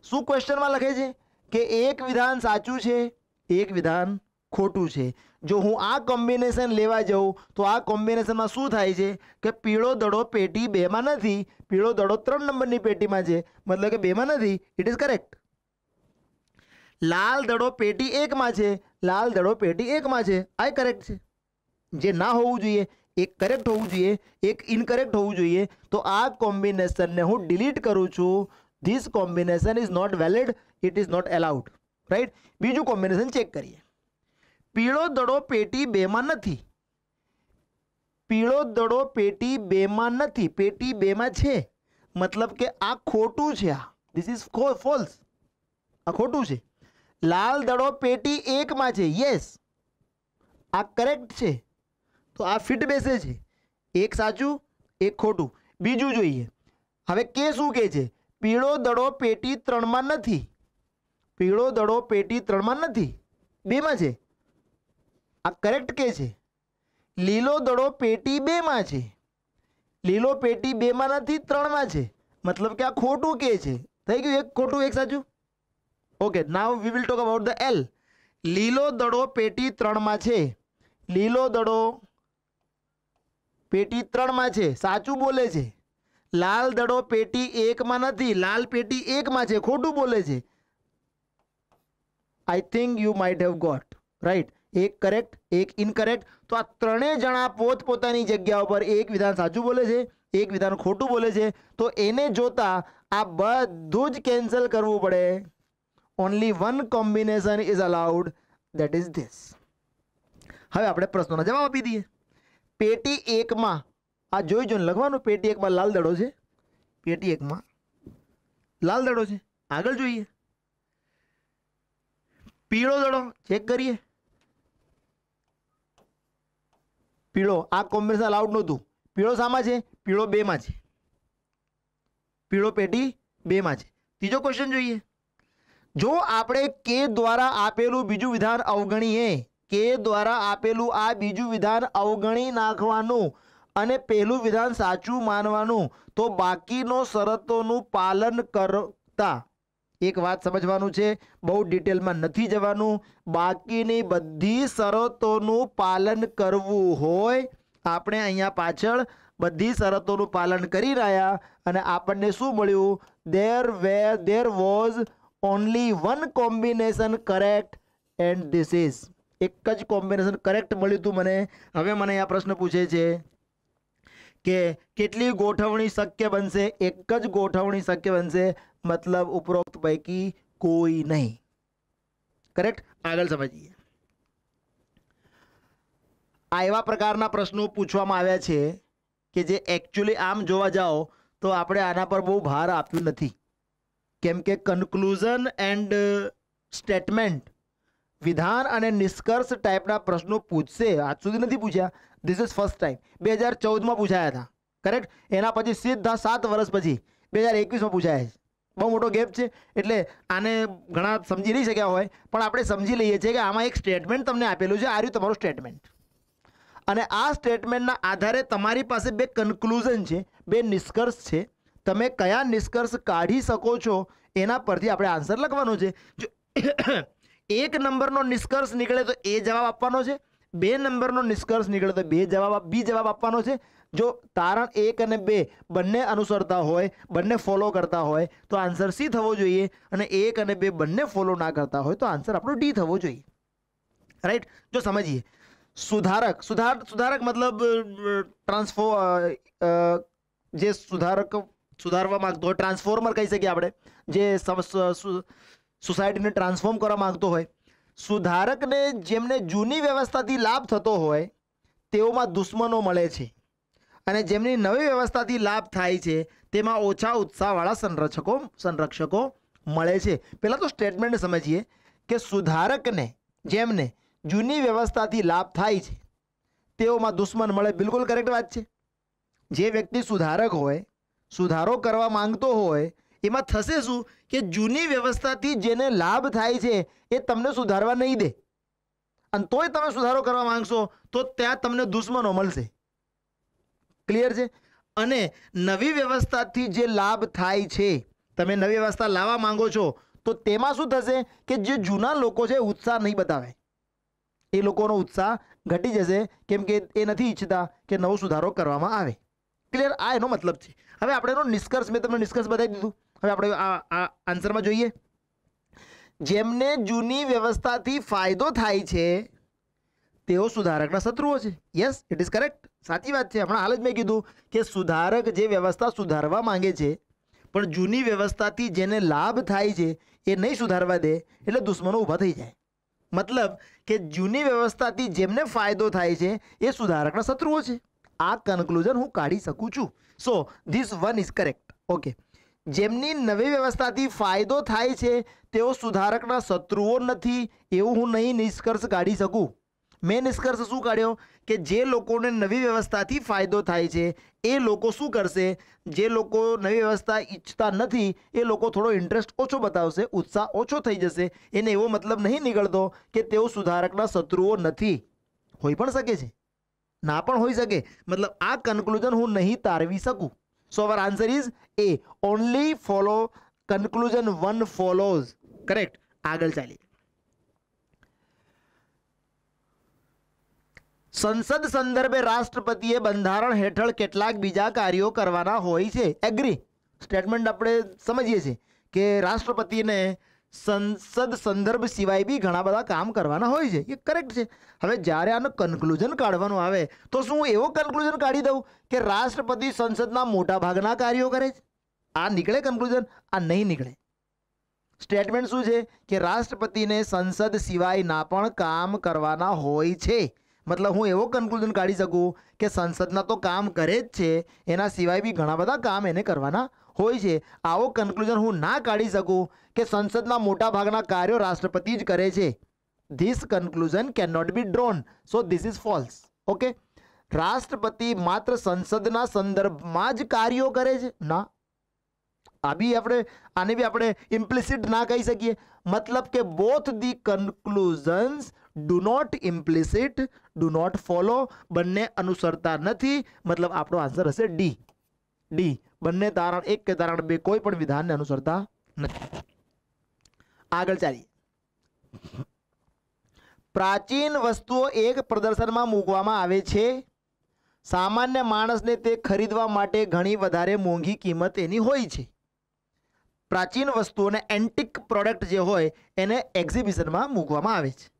શું ક્વેશ્ચનમાં લખે છે કે એક વિધાન સાચું છે એક વિધાન ખોટું છે. જો હું આ કોમ્બિનેશન લેવા જાઉં, તો આ કોમ્બિનેશનમાં શું થાય છે કે પીળો દડો પેટી બેમાં નથી, પીળો દડો ત્રણ નંબરની પેટીમાં છે. મતલબ કે બેમાં નથી ઇટ ઇઝ કરેક્ટ લાલ દડો પેટી એકમાં છે, લાલ દડો પેટી એકમાં છે. આ કરેક્ટ છે. જે ના હોવું જોઈએ, એક કરેક્ટ હોવું જોઈએ, એક ઇનકરેક્ટ હોવું જોઈએ, તો આ કોમ્બિનેશનને હું ડિલીટ કરું છું. This combination is not valid it is not allowed right બીજું કોમ્બિનેશન ચેક કરીએ. પીળો દડો પેટી બેમાં નથી. પીળો દડો પેટી બેમાં નથી. પેટી બેમાં છે. મતલબ કે આ ખોટું છે આ. ધીસ ઇઝ ફોલ્સ આ ખોટું છે. લાલ દડો પેટી એકમાં છે. યસ આ કરેક્ટ છે. તો આ ફિટ બેસે છે. એક સાચું, એક ખોટું. બીજું જોઈએ. હવે કે શું કહે છે? પીળો દડો પેટી ત્રણમાં નથી. પીળો દડો પેટી ત્રણમાં નથી. બેમાં છે. આ કરેક્ટ કે છે? લીલો દડો પેટી બેમાં છે. લીલો પેટી બેમાં નથી, ત્રણમાં છે. મતલબ કે આ ખોટું કે છે. થઈ ગયું એક ખોટું, એક સાચું? Okay now we will talk about the L લીલો દડો પેટી ત્રણમાં છે. લીલો દડો પેટી ત્રણમાં છે. સાચું બોલે છે. લાલ દડો પેટી એકમાં નથી. લાલ પેટી એકમાં છે. ખોટું બોલે છે. I think you might have got right એક કરેક્ટ એક ઇનકરેક્ટ તો આ ત્રણેય જણા પોતપોતાની જગ્યા ઉપર એક વિધાન સાચું બોલે છે, એક વિધાન ખોટું બોલે છે. તો એને જોતા આ બધું જ કેન્સલ કરવું પડે. Only one combination is allowed that is this હવે આપણે પ્રશ્નોના જવાબ આપી દઈએ. પેટી એકમાં, આ જોઈ જોઈને લખવાનું, પેટી એકમાં લાલ દડો છે. પેટી એકમાં લાલ દડો છે. આગળ જોઈએ. પીળો દડો ચેક કરીએ. પીળો, આ કોમ્બિનેશન અલાઉડ નહોતું. પીળો શામાં છે? પીળો બેમાં છે. પીળો પેટી બેમાં છે. ત્રીજો ક્વેશ્ચન જોઈએ. જો આપણે કે દ્વારા આપેલું બીજું વિધાન અવગણીએ, કે દ્વારા આપેલું આ બીજું વિધાન અવગણી નાખવાનું અને પહેલું વિધાન સાચું માનવાનું, તો બાકીનો શરતોનું પાલન કરતા એક વાત સમજવાનું છે, બહુ ડિટેલમાં નથી જવાનું. બાકીની બધી શરતોનું પાલન કરવું હોય, આપણે અહીંયા પાછળ બધી શરતોનું પાલન કરી રહ્યા અને આપણને શું મળ્યું? There were there was only one combination correct and this is એક જ કોમ્બિનેશન કરેક્ટ મળ્યું હતું મને. હવે મને આ પ્રશ્ન પૂછે છે કે કેટલી ગોઠવણી શક્ય બનશે? એક જ ગોઠવણી શક્ય બનશે? મતલબ ઉપરોક્ત પૈકી કોઈ નહીં. કરેક્ટ આગળ સમજીએ. આ એવા પ્રકારના પ્રશ્નો પૂછવામાં આવ્યા છે કે જે એકચ્યુઅલી આમ જોવા જાઓ તો આપણે આના પર બહુ ભાર આપ્યું નથી. કેમ કે કન્ક્લુઝન એન્ડ સ્ટેટમેન્ટ વિધાન અને નિષ્કર્ષ ટાઈપના પ્રશ્નો પૂછશે. આજ સુધી નથી પૂછ્યા. ધીસ ઇઝ ફર્સ્ટ ટાઈમ બે હજાર ચૌદમાં પૂછાયા હતા. કરેક્ટ એના પછી સીધા સાત વર્ષ પછી. બે હજાર એકવીસમાં પૂછાયા છે. બહુ મોટો ગેપ છે. એટલે આને ઘણા સમજી નહીં શક્યા હોય, પણ આપણે સમજી લઈએ છીએ કે આમાં એક સ્ટેટમેન્ટ તમને આપેલું છે. આ રહ્યું તમારું સ્ટેટમેન્ટ અને આ સ્ટેટમેન્ટના આધારે તમારી પાસે બે કન્ક્લુઝન છે, બે નિષ્કર્ષ છે. તમે કયા નિષ્કર્ષ કાઢી શકો છો, એના પરથી આપણે આન્સર લખવાનો છે. જો એક નંબરનો નિષ્કર્ષ નીકળે તો એ જવાબ આપવાનો છે. બે નંબરનો નિષ્કર્ષ નીકળે તો બે જવાબ, બી જવાબ આપવાનો છે. જો તારણ એક અને બે બંને અનુસરતા હોય, બંને ફોલો કરતા હોય, તો આન્સર સી થવો જોઈએ અને એક અને બે બંને ફોલો ના કરતા હોય, તો આન્સર આપણો ડી થવો જોઈએ. રાઈટ જો સમજીએ, સુધારક, સુધાર, સુધારક મતલબ ટ્રાન્સફો જે સુધારક, સુધારવા માંગતો હોય ટ્રાન્સફોર્મર કહી શકીએ આપણે, જે સોસાયટીને ટ્રાન્સફોર્મ કરવા માંગતો હોય, સુધારકને જેમને જૂની વ્યવસ્થાથી લાભ થતો હોય, તેઓમાં દુશ્મનો મળે છે. અને જેમની નવી વ્યવસ્થાથી લાભ થાય છે, તેમાં ઓછા ઉત્સાહવાળા સંરક્ષકો સંરક્ષકો મળે છે. પહેલાં તો સ્ટેટમેન્ટ સમજીએ કે સુધારકને, જેમને જૂની વ્યવસ્થાથી લાભ થાય છે, તેઓમાં દુશ્મન મળે, બિલકુલ કરેક્ટ વાત છે. જે વ્યક્તિ સુધારક હોય, સુધારો કરવા માંગતો હોય, એમાં થશે શું? કે જૂની વ્યવસ્થાથી જેને લાભ થાય છે, એ તમને સુધારવા નહીં દે. અને તોય તમે સુધારો કરવા માંગશો, તો ત્યાં તમને દુશ્મનો મળશે. ક્લિયર છે? અને નવી વ્યવસ્થાથી જે લાભ થાય છે, તમે નવી વ્યવસ્થા લાવવા માંગો છો, તો તેમાં શું થશે કે જે જૂના લોકો છે, ઉત્સાહ નહીં બતાવે. એ લોકોનો ઉત્સાહ ઘટી જશે, કેમ કે એ નથી ઈચ્છતા કે નવો સુધારો કરવામાં આવે. ક્લિયર આ એનો મતલબ છે. હવે આપણે એનો નિષ્કર્ષ, મેં તમને નિષ્કર્ષ બતાવી દીધું. હવે આપણે આ આન્સરમાં જોઈએ. જેમને જૂની વ્યવસ્થાથી ફાયદો થાય છે, તેઓ સુધારકના શત્રુઓ છે. યસ ઇટ ઇઝ કરેક્ટ સાચી વાત છે, હમણાં હાલ જ મેં કીધું કે સુધારક જે વ્યવસ્થા સુધારવા માંગે છે, પણ જૂની વ્યવસ્થાથી જેને લાભ થાય છે, એ નહીં સુધારવા દે, એટલે દુશ્મનો ઊભા થઈ જાય. મતલબ કે જૂની વ્યવસ્થાથી જેમને ફાયદો થાય છે, એ સુધારકના શત્રુઓ છે. આ કન્ક્લુઝન હું કાઢી શકું છું. So this one is correct okay જેમની નવી વ્યવસ્થાથી ફાયદો થાય છે, તેઓ સુધારકના શત્રુઓ નથી, એવું હું નહીં નિષ્કર્ષ કાઢી શકું. મેં નિષ્કર્ષ શું કાઢ્યો કે જે લોકોને નવી વ્યવસ્થાથી ફાયદો થાય છે, એ લોકો શું કરશે? જે લોકો નવી વ્યવસ્થા ઈચ્છતા નથી, એ લોકો થોડો ઇન્ટરેસ્ટ ઓછો બતાવશે, ઉત્સાહ ઓછો થઈ જશે. એને એવો મતલબ નહીં નીકળતો કે તેઓ સુધારકના શત્રુઓ નથી. હોઈ પણ શકે છે. ના પણ હોઈ શકે. મતલબ આ કન્ક્લુઝન હું નહીં તારવી શકું. So our answer is A only follow conclusion one follows correct આગળ ચાલીએ. સંસદ સંદર્ભે રાષ્ટ્રપતિએ બંધારણ હેઠળ કેટલાક બીજા કાર્યો કરવાના હોય છે. એગ્રી સ્ટેટમેન્ટ આપણે સમજીએ છીએ કે રાષ્ટ્રપતિને સંસદ સંદર્ભ સિવાય બી ઘણા બધા કામ કરવાના હોય છે. એ કરેક્ટ છે. હવે જ્યારે આનું કન્ક્લુઝન કાઢવાનું આવે, તો શું હું એવો કન્ક્લુઝન કાઢી દઉં કે રાષ્ટ્રપતિ સંસદના મોટા ભાગના કાર્યો કરે છે? આ નીકળે કન્ક્લુઝન આ નહીં નીકળે. સ્ટેટમેન્ટ શું છે? કે રાષ્ટ્રપતિને સંસદ સિવાયના પણ કામ કરવાના હોય છે. મતલબ હું એવો કન્ક્લુઝન કાઢી શકું કે સંસદના તો કામ કરે જ છે, એના સિવાય બી ઘણા બધા કામ એને કરવાના હોય છે. આવો કન્ક્લુઝન હું ના કાઢી શકું કે સંસદના મોટા ભાગના કાર્યો રાષ્ટ્રપતિ જ કરે છે. This conclusion can not be drawn so this is false okay રાષ્ટ્રપતિ માત્ર સંસદના સંદર્ભમાં જ કાર્યો કરે છે? ના. આ બી આપણે, આને બી આપણે ઇમ્પ્લિસિટ ના કહી શકીએ. મતલબ કે both the conclusions do not implicit do not follow બંને અનુસરતા નથી. મતલબ આપણો આન્સર હશે ડી ડી બંને તારણ, એક કે તારણ બે કોઈ પણ વિધાનને અનુસરતા નથી. આગળ ચાલીએ. પ્રાચીન વસ્તુઓ એક પ્રદર્શનમાં મૂકવામાં આવે છે. સામાન્ય માણસને તે ખરીદવા માટે ઘણી વધારે મોંઘી કિંમત એની હોય છે. પ્રાચીન વસ્તુઓને એન્ટિક પ્રોડક્ટ જે હોય, એને એક્ઝિબિશનમાં મૂકવામાં આવે છે.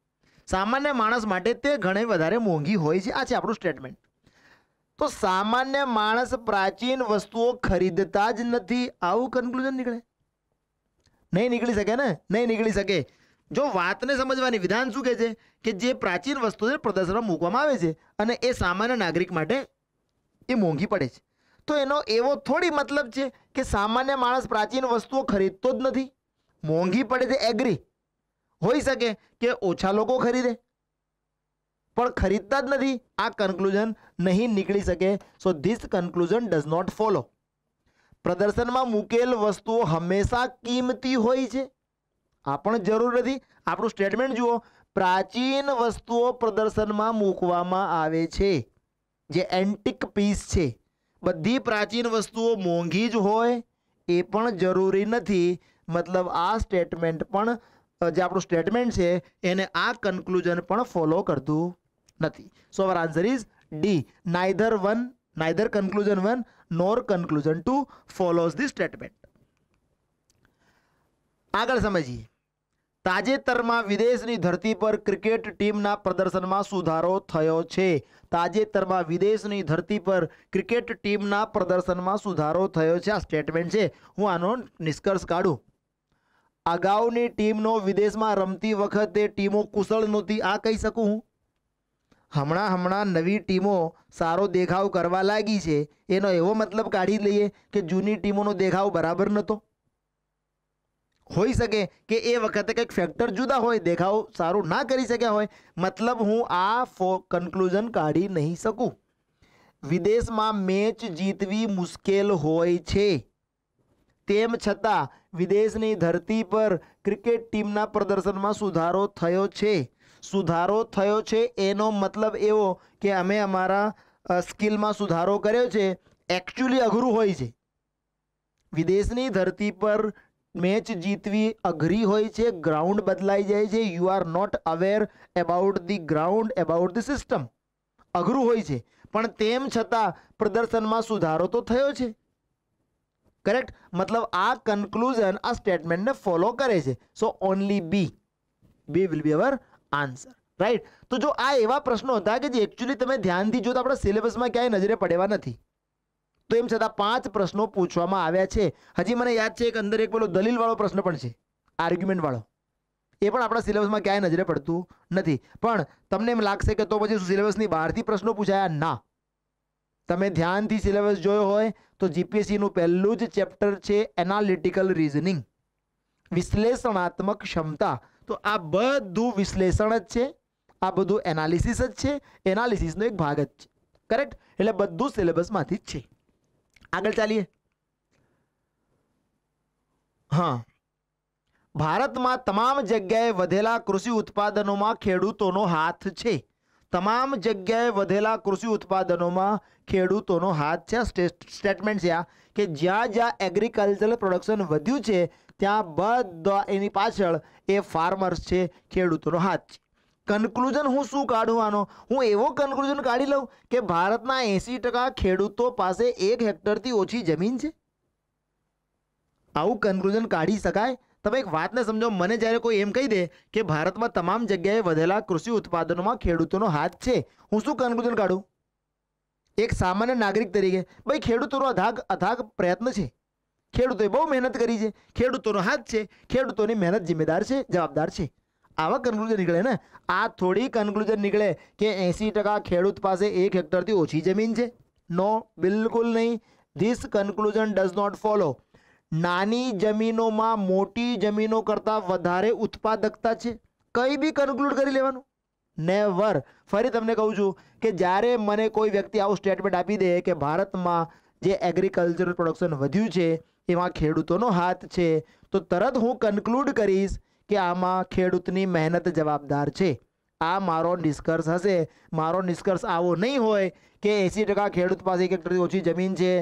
સામાન્ય માણસ માટે તે ઘણી વધારે મોંઘી હોય છે. આ છે આપણું સ્ટેટમેન્ટ તો સામાન્ય માણસ પ્રાચીન વસ્તુઓ ખરીદતા જ નથી. આવું કન્ક્લુઝન નીકળે? નહીં નીકળી શકે ને? નહીં નીકળી શકે. જો વાતને સમજવાની વિધાન શું કહે છે? કે જે પ્રાચીન વસ્તુઓ પ્રદર્શનમાં મૂકવામાં આવે છે અને એ સામાન્ય નાગરિક માટે એ મોંઘી પડે છે. તો એનો એવો થોડી મતલબ છે કે સામાન્ય માણસ પ્રાચીન વસ્તુઓ ખરીદતો જ નથી. મોંઘી પડે છે એગ્રી હોઈ શકે કે ઓછા લોકો ખરીદે. પણ ખરીદતા જ નથી. આ કન્ક્લુઝન નહીં નીકળી શકે. So this conclusion does not follow પ્રદર્શનમાં મૂકેલ વસ્તુઓ હંમેશા કિંમતી હોય છે. આ પણ જરૂર નથી. આપણું સ્ટેટમેન્ટ જુઓ. પ્રાચીન વસ્તુઓ પ્રદર્શનમાં મૂકવામાં આવે છે. જે એન્ટિક પીસ છે. બધી પ્રાચીન વસ્તુઓ મોંઘી જ હોય એ પણ જરૂરી નથી. મતલબ આ સ્ટેટમેન્ટ પણ જે આપણું સ્ટેટમેન્ટ છે, એને આ કન્ક્લુઝન પણ ફોલો કરતું નથી. So our answer is D neither one neither conclusion one nor conclusion two follows the statement આગળ સમજીએ. તાજેતરમાં વિદેશની ધરતી પર ક્રિકેટ ટીમના પ્રદર્શનમાં સુધારો થયો છે. તાજેતરમાં વિદેશની ધરતી પર ક્રિકેટ ટીમના પ્રદર્શનમાં સુધારો થયો છે. આ સ્ટેટમેન્ટ છે. હું આનો નિષ્કર્ષ કાઢું. અગાઉની ટીમનો વિદેશમાં રમતી વખતે ટીમો કુશળ નહોતી, આ કહી શકું હું? હમણાં હમણાં નવી ટીમો સારો દેખાવ કરવા લાગી છે. એનો એવો મતલબ કાઢી લઈએ કે જૂની ટીમોનો દેખાવ બરાબર નહોતો. હોઈ શકે કે એ વખતે કંઈક ફેક્ટર જુદા હોય, દેખાવ સારું ના કરી શક્યા હોય, મતલબ હું આ ફો કન્ક્લુઝન કાઢી નહીં શકું. વિદેશમાં મેચ જીતવી મુશ્કેલ હોય છે. તેમ છતાં વિદેશની ધરતી પર ક્રિકેટ ટીમના પ્રદર્શનમાં સુધારો થયો છે. સુધારો થયો છે એનો મતલબ એવો કે અમે અમારા સ્કિલમાં સુધારો કર્યો છે. એકચ્યુઅલી અઘરું હોય છે. વિદેશની ધરતી પર મેચ જીતવી અઘરી હોય છે, ગ્રાઉન્ડ બદલાઈ જાય છે. You are not aware about the ground about the system અઘરું હોય છે. પણ તેમ છતાં પ્રદર્શનમાં સુધારો તો થયો છે. કરેક્ટ મતલબ આ કન્ક્લુઝન આ સ્ટેટમેન્ટને ફોલો કરે છે. So only B B will be our answer right તો જો આ એવા પ્રશ્નો હતા કે જે એકચ્યુઅલી તમે ધ્યાનથી જો તો આપણા સિલેબસમાં ક્યાંય નજરે પડેવા નથી. તો એમ છતાં પાંચ પ્રશ્નો પૂછવામાં આવ્યા છે. હજી મને યાદ છે એક અંદર એક પેલો દલીલવાળો પ્રશ્ન પણ છે. આર્ગ્યુમેન્ટવાળો એ પણ આપણા સિલેબસમાં ક્યાંય નજરે પડતું નથી. પણ તમને એમ લાગશે કે તો પછી સિલેબસની બહારથી પ્રશ્નો પૂછાયા? ના. તમે ધ્યાનથી સિલેબસ જોયો હોય તો જીપીએસસીનું પહેલું જ ચેપ્ટર છે એનાલિટિકલ રીઝનિંગ. વિશ્લેષણાત્મક ક્ષમતા. તો આ બધું વિશ્લેષણ જ છે. આ બધું એનાલિસિસ જ છે. એનાલિસિસનો એક ભાગ જ છે. કરેક્ટ એટલે બધું સિલેબસમાંથી જ છે. આગળ ચાલીએ. હા. ભારતમાં તમામ જગ્યાએ વધેલા કૃષિ ઉત્પાદનોમાં ખેડૂતોનો હાથ છે. તમામ જગ્યાએ વધેલા કૃષિ ઉત્પાદનોમાં ખેડૂતોનો હાથ છે. સ્ટેટમેન્ટ છે આ, કે જ્યાં જ્યાં એગ્રીકલ્ચરલ પ્રોડક્શન વધ્યું છે, ત્યાં બધા એની પાછળ એ ફાર્મર્સ છે, ખેડૂતોનો હાથ છે. કન્ક્લુઝન હું શું કાઢું આનો? હું એવો કન્ક્લુઝન કાઢી લઉં કે ભારતના એંસી ટકા ખેડૂતો પાસે એક હેક્ટરથી ઓછી જમીન છે. આવું કન્ક્લુઝન કાઢી શકાય? તમે એક વાતને સમજો, મને જ્યારે કોઈ એમ કહી દે કે ભારતમાં તમામ જગ્યાએ વધેલા કૃષિ ઉત્પાદનોમાં ખેડૂતોનો હાથ છે, હું શું કન્ક્લુઝન કાઢું? એક સામાન્ય નાગરિક તરીકે, ભાઈ, ખેડૂતોનો અથાગ અથાગ પ્રયત્ન છે. ખેડૂતોએ બહુ મહેનત કરી છે. ખેડૂતોનો હાથ છે. ખેડૂતોની મહેનત જિમ્મેદાર છે, જવાબદાર છે. આવા કન્ક્લુઝન નીકળે ને? આ થોડી કન્ક્લુઝન નીકળે કે એંસી ટકા ખેડૂત પાસે એક હેક્ટરથી ઓછી જમીન છે. નો બિલકુલ નહીં. This conclusion does not follow નાની જમીનોમાં મોટી જમીનો કરતાં વધારે ઉત્પાદકતા છે? કંઈ બી કન્ક્લુડ કરી લેવાનું? નેવર ફરી તમને કહું છું કે જ્યારે મને કોઈ વ્યક્તિ આવું સ્ટેટમેન્ટ આપી દે કે ભારતમાં જે એગ્રીકલ્ચરલ પ્રોડક્શન વધ્યું છે, એમાં ખેડૂતોનો હાથ છે, તો તરત હું કન્ક્લુડ કરીશ કે આમાં ખેડૂતની મહેનત જવાબદાર છે. આ મારો નિષ્કર્ષ હશે. મારો નિષ્કર્ષ આવો નહીં હોય કે એંસી ટકા ખેડૂત પાસે એક હેક્ટરથી ઓછી જમીન છે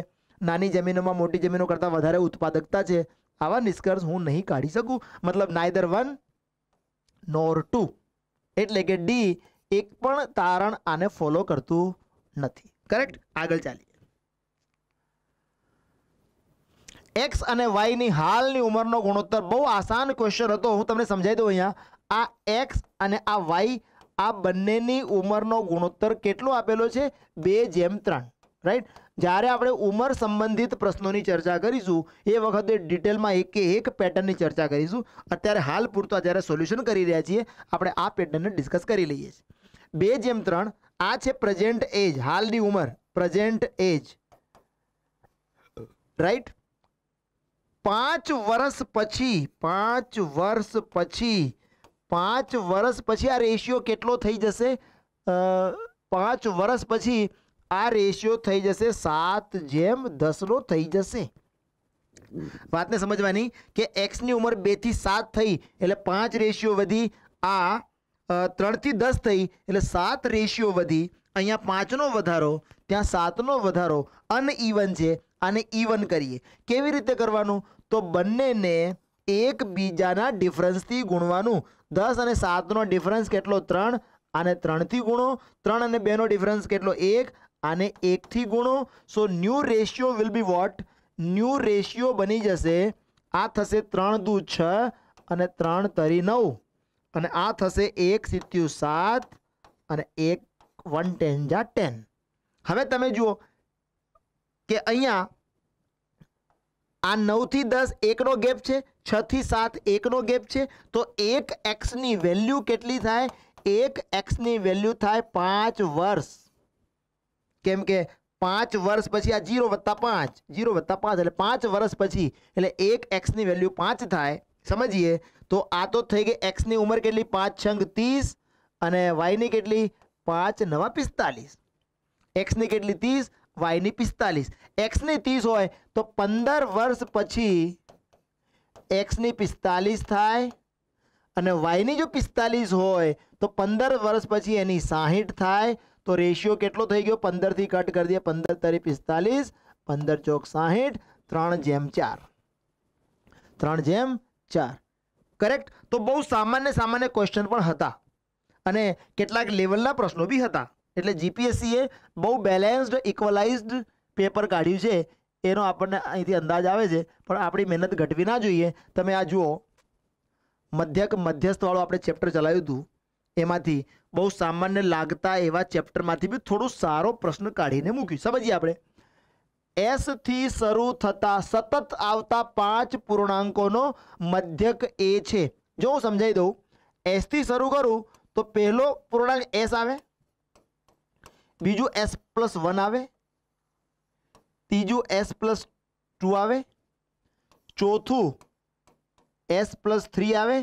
નાની જમીનોમાં, મોટી જમીનો કરતાં વધારે ઉત્પાદકતા છે. આવા નિષ્કર્ષ હું નહીં કાઢી શકું. મતલબ નાયદર વન નોર ટુ એટલે કે ડી એક પણ તારણ આને ફોલો કરતું નથી. કરેક્ટ આગળ ચાલીએ. એક્સ અને વાયની હાલની ઉંમરનો ગુણોત્તર બહુ આસાન ક્વેશ્ચન હતો. હું તમને સમજાવી દઉં અહીંયા. આ એક્સ અને આ વાય આ બંનેની ઉંમરનો ગુણોત્તર કેટલો આપેલો છે? બે જેમ ત્રણ. રાઈટ જ્યારે આપણે ઉંમર સંબંધિત પ્રશ્નોની ચર્ચા કરીશું, એ વખતે ડિટેલમાં એક એક પેટર્નની ચર્ચા કરીશું. અત્યારે હાલ પૂરતો જ્યારે સોલ્યુશન કરી રહ્યા છીએ, આપણે આ પેટર્નને ડિસ્કસ કરી લઈએ છીએ. બે જેમ ત્રણ, આ છે પ્રેઝન્ટ એજ હાલની ઉંમર પ્રેઝન્ટ એજ રાઈટ પાંચ વર્ષ પછી, પાંચ વર્ષ પછી, પાંચ વર્ષ પછી આ રેશિયો કેટલો થઈ જશે? પાંચ વર્ષ પછી આ રેશિયો થઈ જશે સાત જેમ દસનો થઈ જશે. વાતને સમજવાની કે એક્સની ઉંમર બેથી સાત થઈ એટલે પાંચ રેશિયો વધી, આ ત્રણથી દસ થઈ એટલે સાત રેશિયો વધી, અહીંયા પાંચનો વધારો, ત્યાં સાતનો વધારો અનઇવન છે, આને ઇવન કરીએ. કેવી રીતે કરવાનું? તો બંનેને એકબીજાના ડિફરન્સથી ગુણવાનું. દસ અને સાતનો ડિફરન્સ કેટલો? ત્રણ. આને ત્રણથી ગુણો. ત્રણ અને બેનો ડિફરન્સ કેટલો? એક. આને એકથી ગુણો. So new ratio will be what new ratio બની જશે. આ થશે ત્રણ દુ છ અને ત્રણ તરી નવ. અને આ થશે એક સિત્યુ સાત અને એક વન ટેન જા ટેન. હવે તમે જુઓ કે અહીંયા આ નવથી દસ એકનો ગેપ છે, છથી સાત એકનો ગેપ છે. તો એક એક્સની વેલ્યુ કેટલી થાય? એક એક્સની વેલ્યુ થાય પાંચ વર્ષ. કેમ કે પાંચ વર્ષ પછી આ જીરો વત્તા પાંચ, જીરો વત્તા પાંચ એટલે પાંચ વર્ષ પછી, એટલે એક એક્સની વેલ્યુ પાંચ થાય, સમજીએ, તો આ તો થઈ ગઈ એક્સની ઉંમર કેટલી? પાંચ છંગ ત્રીસ અને વાયની કેટલી? પાંચ નવા પિસ્તાલીસ. એક્સની કેટલી ત્રીસ? વાયની પિસ્તાલીસ. એક્સની ત્રીસ હોય તો પંદર વર્ષ પછી એક્સની પિસ્તાલીસ થાય અને વાયની જો પિસ્તાલીસ હોય તો પંદર વર્ષ પછી એની સાહીઠ થાય તો રેશિયો કેટલો થઈ ગયો? પંદરથી કટ કરી દઈએ. પંદર તરી પિસ્તાલીસ, પંદર ચોક સાહીઠ, ત્રણ જેમ ચાર. ત્રણ જેમ ચાર. કરેક્ટ તો બહુ સામાન્ય સામાન્ય ક્વેશ્ચન પણ હતા. અને કેટલાક લેવલના પ્રશ્નો બી હતા. એટલે જીપીએસસીએ બહુ બેલેન્સ્ડ ઇક્વલાઇઝડ પેપર કાઢ્યું છે. એનો આપણને અહીંથી અંદાજ આવે છે. પણ આપણી મહેનત ઘટવી ના જોઈએ. તમે આ જુઓ. મધ્યક મધ્યસ્થવાળું આપણે ચેપ્ટર ચલાવ્યું હતું. એમાંથી બહુ સામાન્ય લાગતા એવા ચેપ્ટરમાંથી બી થોડો સારો પ્રશ્ન કાઢીને મૂક્યું સમજીએ આપણે. એસથી શરૂ થતા સતત આવતા પાંચ પૂર્ણાંકોનો મધ્યક એ છે. જો હું સમજાવી દઉં એસથી શરૂ કરું તો પહેલો પૂર્ણાંક એસ આવે, બીજું એસ પ્લસ વન આવે, ત્રીજું એસ પ્લસ ટુ આવે, ચોથું એસ પ્લસ થ્રી આવે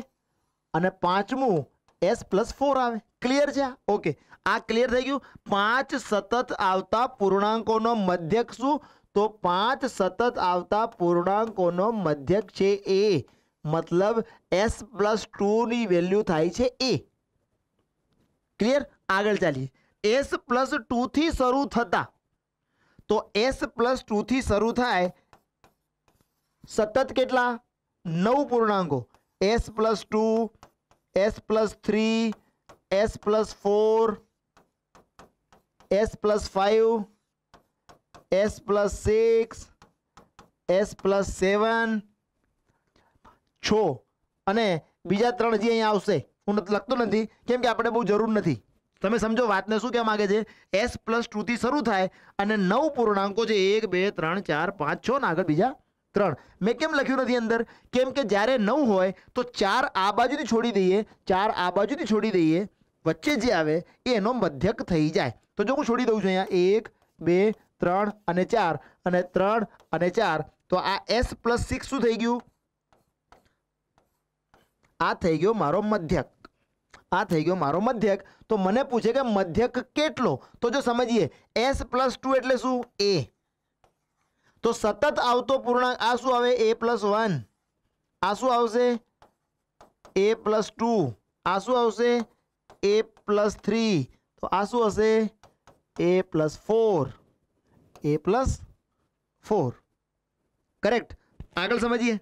અને પાંચમું એસ પ્લસ ફોર આવે. ક્લિયર છે? ઓકે આ ક્લિયર થઈ ગયું. પાંચ સતત આવતા પૂર્ણાંકોનો મધ્યક શું? તો પાંચ સતત આવતા પૂર્ણાંકોનો મધ્યક છે એ મતલબ એસ પ્લસ ટુની વેલ્યુ થાય છે એ ક્લિયર આગળ ચાલીએ. એસ પ્લસ ટુથી શરૂ થતા. તો એસ પ્લસ ટુથી શરૂ થાય સતત કેટલા? નવ પૂર્ણાંકો. S plus two S plus three S plus four S plus five S plus six S plus seven છ. અને બીજા ત્રણ જે અહીંયા આવશે. હું લખતો નથી, કેમ કે આપણે બહુ જરૂર નથી. તમે સમજો, વાતને શું કહેવા માગે છે? એસ પ્લસ ટુથી શરૂ થાય અને નવ પૂર્ણાંકો છે. એક, બે, ત્રણ, ચાર, પાંચ, છ ને આગળ બીજા ત્રણ. મેં કેમ લખ્યું નથી અંદર? કેમ કે જ્યારે નવ હોય તો ચાર આ બાજુથી છોડી દઈએ, ચાર આ બાજુથી છોડી દઈએ વચ્ચે જે આવે એ એનો મધ્યક થઈ જાય. તો જો હું છોડી દઉં છું અહીંયા એક, બે, ત્રણ અને ચાર, અને ત્રણ અને ચાર, તો આ એસ પ્લસ સિક્સ શું થઈ ગયું? આ થઈ ગયો મારો મધ્યક. આ થઈ ગયો મારો મધ્યક. તો મને પૂછે કે મધ્યક કેટલો? તો જો સમજીએ એસ પ્લસ ટુ એટલે શું? એ તો સતત આવતો પૂર્ણાંક, આ શું આવે? એ પ્લસ વન આ શું આવશે? એ પ્લસ ટુ આ શું આવશે? એ પ્લસ થ્રી તો આ શું હશે? A plus four A plus four correct આગળ સમજીએ.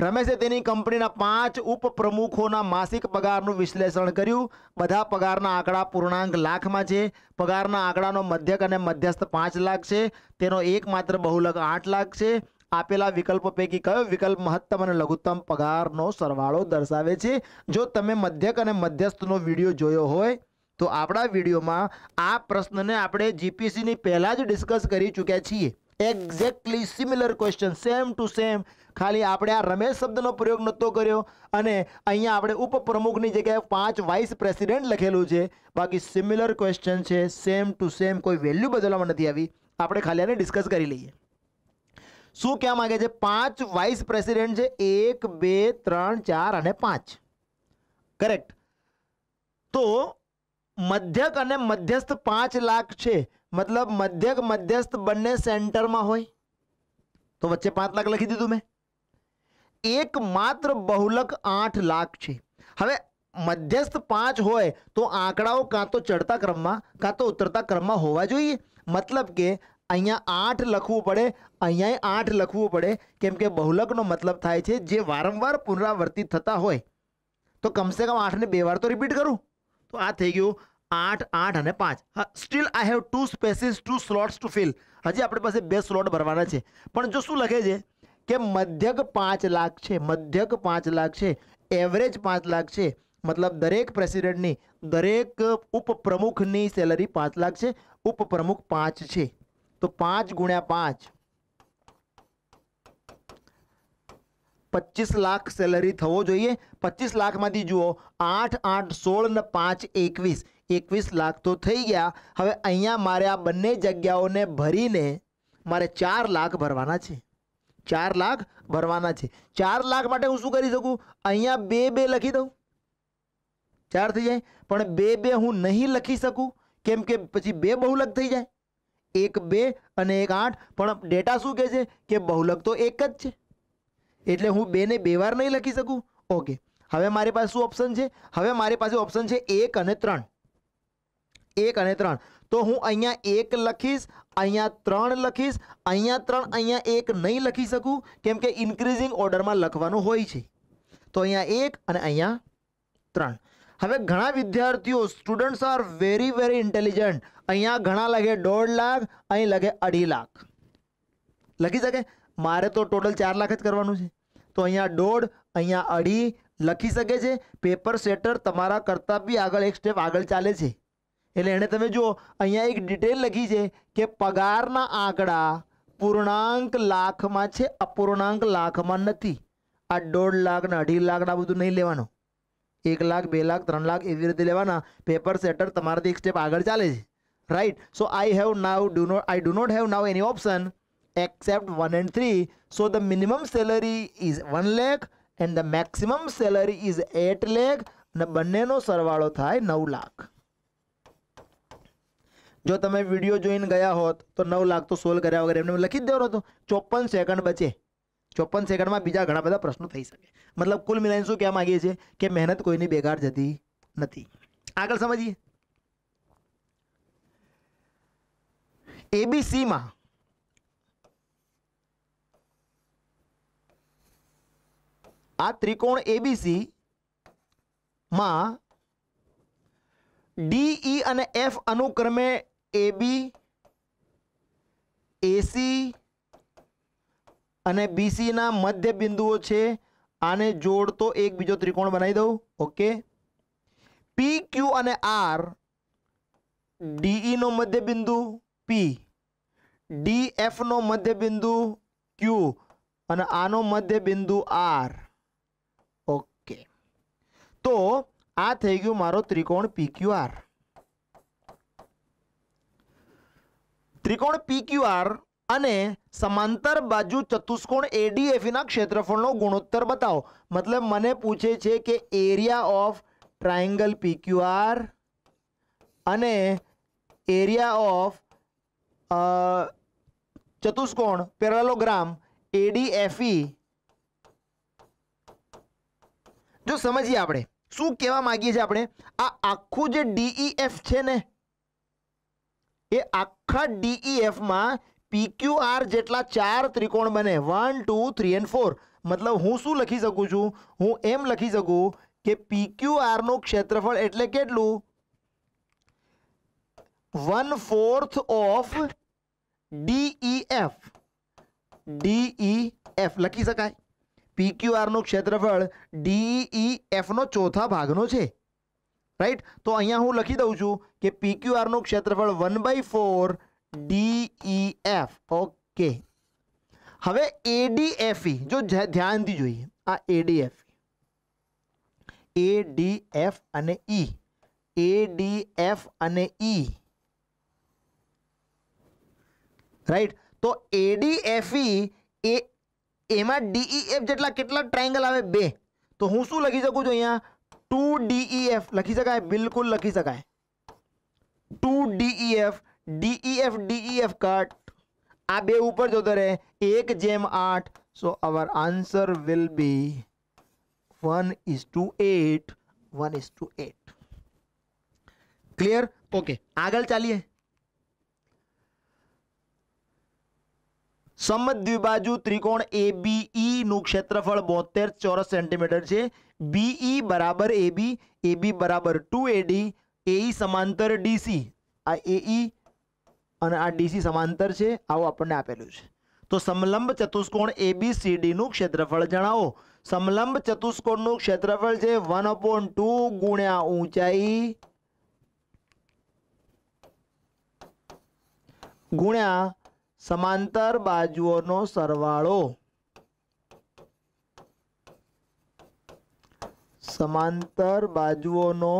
રમેશે તેની કંપનીના પાંચ ઉપપ્રમુખોના માસિક પગારનું વિશ્લેષણ કર્યું. બધા પગારના આંકડા પૂર્ણાંક લાખમાં છે. પગારના આંકડાનો મધ્યક અને મધ્યસ્થ પાંચ લાખ છે. તેનો એકમાત્ર બહુલક આઠ લાખ છે. આપેલા વિકલ્પો પૈકી કયો વિકલ્પ મહત્તમ અને લઘુત્તમ પગારનો સરવાળો દર્શાવે છે? જો તમે મધ્યક અને મધ્યસ્થનો વીડિયો જોયો હોય, તો આપણા વિડીયોમાં આ પ્રશ્નને આપણે જીપીસીની પહેલાં જ ડિસ્કસ કરી ચૂક્યા છીએ. Exactly similar question same to same ખાલી આપણે આ રમેશ શબ્દનો પ્રયોગ નહોતો કર્યો અને અહીંયા આપણે ઉપપ્રમુખની જગ્યાએ પાંચ વાઇસ પ્રેસિડેન્ટ લખેલું છે. બાકી સિમિલર ક્વેશ્ચન છે સેમ ટુ સેમ કોઈ વેલ્યુ બદલવામાં નથી આવી. આપણે ખાલી આને ડિસ્કસ કરી લઈએ. શું કહેવા માંગે છે? પાંચ વાઇસ પ્રેસિડેન્ટ છે. એક, બે, ત્રણ, ચાર અને પાંચ. કરેક્ટ તો મધ્યક અને મધ્યસ્થ પાંચ લાખ છે. મતલબ મધ્યક, મધ્યસ્થ બંને સેન્ટરમાં હોય. તો વચ્ચે પાંચ લાખ લખી દીધું મેં. એક માત્ર બહુલક આઠ લાખ છે. હવે મધ્યસ્થ પાંચ હોય તો આંકડાઓ કાં તો ચડતા ક્રમમાં, કાં તો ઉતરતા ક્રમમાં હોવા જોઈએ. મતલબ કે અહીંયા આઠ લખવું પડે અહીંયા આઠ લખવું પડે. કેમ કે બહુલકનો મતલબ થાય છે જે વારંવાર પુનરાવર્તિત થતા હોય. તો કમસે કમ આઠને બે વાર તો રિપીટ કરું. તો આ થઈ ગયું આઠ આઠ અને પાંચ. હા still I have two spaces two slots to fill હજી આપણી પાસે બે સ્લોટ ભરવાના છે. પણ જો શું લખે છે? કે મધ્યક પાંચ લાખ છે, મધ્યક પાંચ લાખ છે એવરેજ પાંચ લાખ છે. મતલબ દરેક પ્રેસિડેન્ટની દરેક ઉપપ્રમુખની સેલરી પાંચ લાખ છે, ઉપપ્રમુખ પાંચ છે. તો પાંચ ગુણ્યા પાંચ. પચીસ લાખ સેલરી થવો જોઈએ. પચીસ લાખમાંથી જુઓ, આઠ આઠ, સોળ ને પાંચ, એકવીસ. એકવીસ લાખ તો થઈ ગયા. હવે અહીંયા મારે આ બંને જગ્યાઓને ભરીને મારે ચાર લાખ ભરવાના છે. ચાર લાખ ભરવાના છે. ચાર લાખ માટે હું શું કરી શકું? અહીંયા બે બે લખી દઉં. ચાર થઈ જાય. પણ બે બે હું નહીં લખી શકું. કેમ કે પછી બે બહુલક થઈ જાય. એક, બે અને એક, આઠ. પણ ડેટા શું કહે છે? કે બહુલક તો એક જ છે. એટલે હું બેને બે વાર નહીં લખી શકું? ઓકે. હવે મારી પાસે શું ઓપ્શન છે? હવે મારી પાસે ઓપ્શન છે એક અને ત્રણ. એક અને ત્રણ. તો હું અહીંયા એક લખીશ, અહીંયા ત્રણ લખીશ, અહીંયા ત્રણ, અહીંયા એક નહીં લખી શકું, કેમ કે ઇન્ક્રીઝિંગ ઓર્ડરમાં લખવાનું હોય છે. તો અહીંયા એક અને અહીંયા ત્રણ. હવે ઘણા વિદ્યાર્થીઓ students are very very intelligent અહીંયા ઘણા લાગે દોઢ લાખ, અહીં લાગે અઢી લાખ. લખી શકે? મારે તો ટોટલ ચાર લાખ જ કરવાનું છે. તો અહીંયા દોઢ, અહીંયા અઢી લખી શકે છે. પેપર સેટર તમારા કરતાં બી આગળ એક સ્ટેપ આગળ ચાલે છે. એટલે એણે તમે જુઓ, અહીંયા એક ડિટેલ લખી છે કે પગારના આંકડા પૂર્ણાંક લાખમાં છે, અપૂર્ણાંક લાખમાં નથી. આ દોઢ લાખ ને અઢી લાખ ના બધું નહીં લેવાનું. એક લાખ, બે લાખ, ત્રણ લાખ એવી રીતે લેવાના. પેપર સેટર તમારાથી એક સ્ટેપ આગળ ચાલે છે. Right so I have now do not I do not have now any option except one and three so the minimum salary is one lakh and the maximum salary is eight lakh અને બંનેનો સરવાળો થાય નવ લાખ. જો તમે video જોઈને ગયા હોત તો નવ લાખ તો સોલ્વ કર્યા વગર એમને લખી જ દેવાનો હતો. ચોપન સેકન્ડ બચે. ચોપન સેકન્ડમાં બીજા ઘણા બધા પ્રશ્નો થઈ શકે. મતલબ કુલ મિલાઈને શું કહેવા માગીએ છીએ? કે મહેનત કોઈની બેગાડ જતી નથી. આગળ સમજીએ. એબીસીમાં આ ત્રિકોણ એબીસી માં ડીઈ અને એફ અનુક્રમે એબી એસી અને બીસીના મધ્ય બિંદુઓ છે આને જોડતો એક બીજો ત્રિકોણ બનાવી દઉં ઓકે? પી ક્યુ અને આર ડીઈનો મધ્ય બિંદુ પી ડી એફનો મધ્ય બિંદુ ક્યુ અને આનો મધ્ય બિંદુ આર ઓકે. તો આ થઈ ગયું મારો ત્રિકોણ પી ક્યુ આર ત્રિકોણ પીક્યુઆર અને સમાંતર બાજુ ચતુષ્કોણ એડીએફના ક્ષેત્રફળનો ગુણોત્તર બતાવો. મતલબ મને પૂછે છે કે એરિયા ઓફ ટ્રાયંગલ પીક્યુઆર અને એરિયા ઓફ ચતુષ્કોણ પેરાલોગ્રામ એડીએફઈ જો સમજીએ આપણે, શું કહેવા માંગીએ છીએ આપણે? આ આખું જે ડીઈએફ છે ને, એ આખા ડીઈએફમાં પીક્યુઆર જેટલા ચાર ત્રિકોણ બને. One two three and four મતલબ હું શું લખી શકું છું? હું એમ લખી શકું કે PQR નું ક્ષેત્રફળ એટલે કેટલું? One fourth of DEF DEF લખી શકાય. PQR નું ક્ષેત્રફળ DEF નો ચોથા ભાગનો છે. રાઈટ તો અહીંયા હું લખી દઉં છું કે PQR નું ક્ષેત્રફળ one by four DEF okay હવે એડીએફઈ જો ધ્યાનથી જોઈએ, આ ADFE એડીએફ અને E. એડીએફ અને ઈ રાઈટ તો એડીએફઈ એ, એમાં ડીઈએફ જેટલા કેટલા ટ્રાયંગલ આવે? બે. તો હું શું લખી શકું છું અહીંયા? ટુ ડીઈએફ લખી શકાય? બિલકુલ લખી શકાય. Two DEF DEF DEF cut આ બે ઉપર જોતો રહે. એક જેમ આઠ. So our answer will be one is to eight one is to eight clear okay આગળ ચાલીએ. સમદ્વિબાજુ ત્રિકોણ એ બીઈ નું ક્ષેત્રફળ બોતેર ચોરસ સેન્ટીમીટર છે. બીઈ બરાબર એબી એબી બરાબર ટુ એડી એઈ સમાંતર ડીસી આ એઈ અને આ ડીસી સમાંતર છે આવું આપણને આપેલું છે. તો સમલંબ ચતુષ્કોણ એબીસીડી નું ક્ષેત્રફળ જણાવો. સમલંબ ચતુષ્કોણનું ક્ષેત્રફળ છે વન અપોન ટુ ગુણ્યા ઊંચાઈ ગુણ્યા સમાંતર બાજુઓનો સરવાળો. સમાંતર બાજુઓનો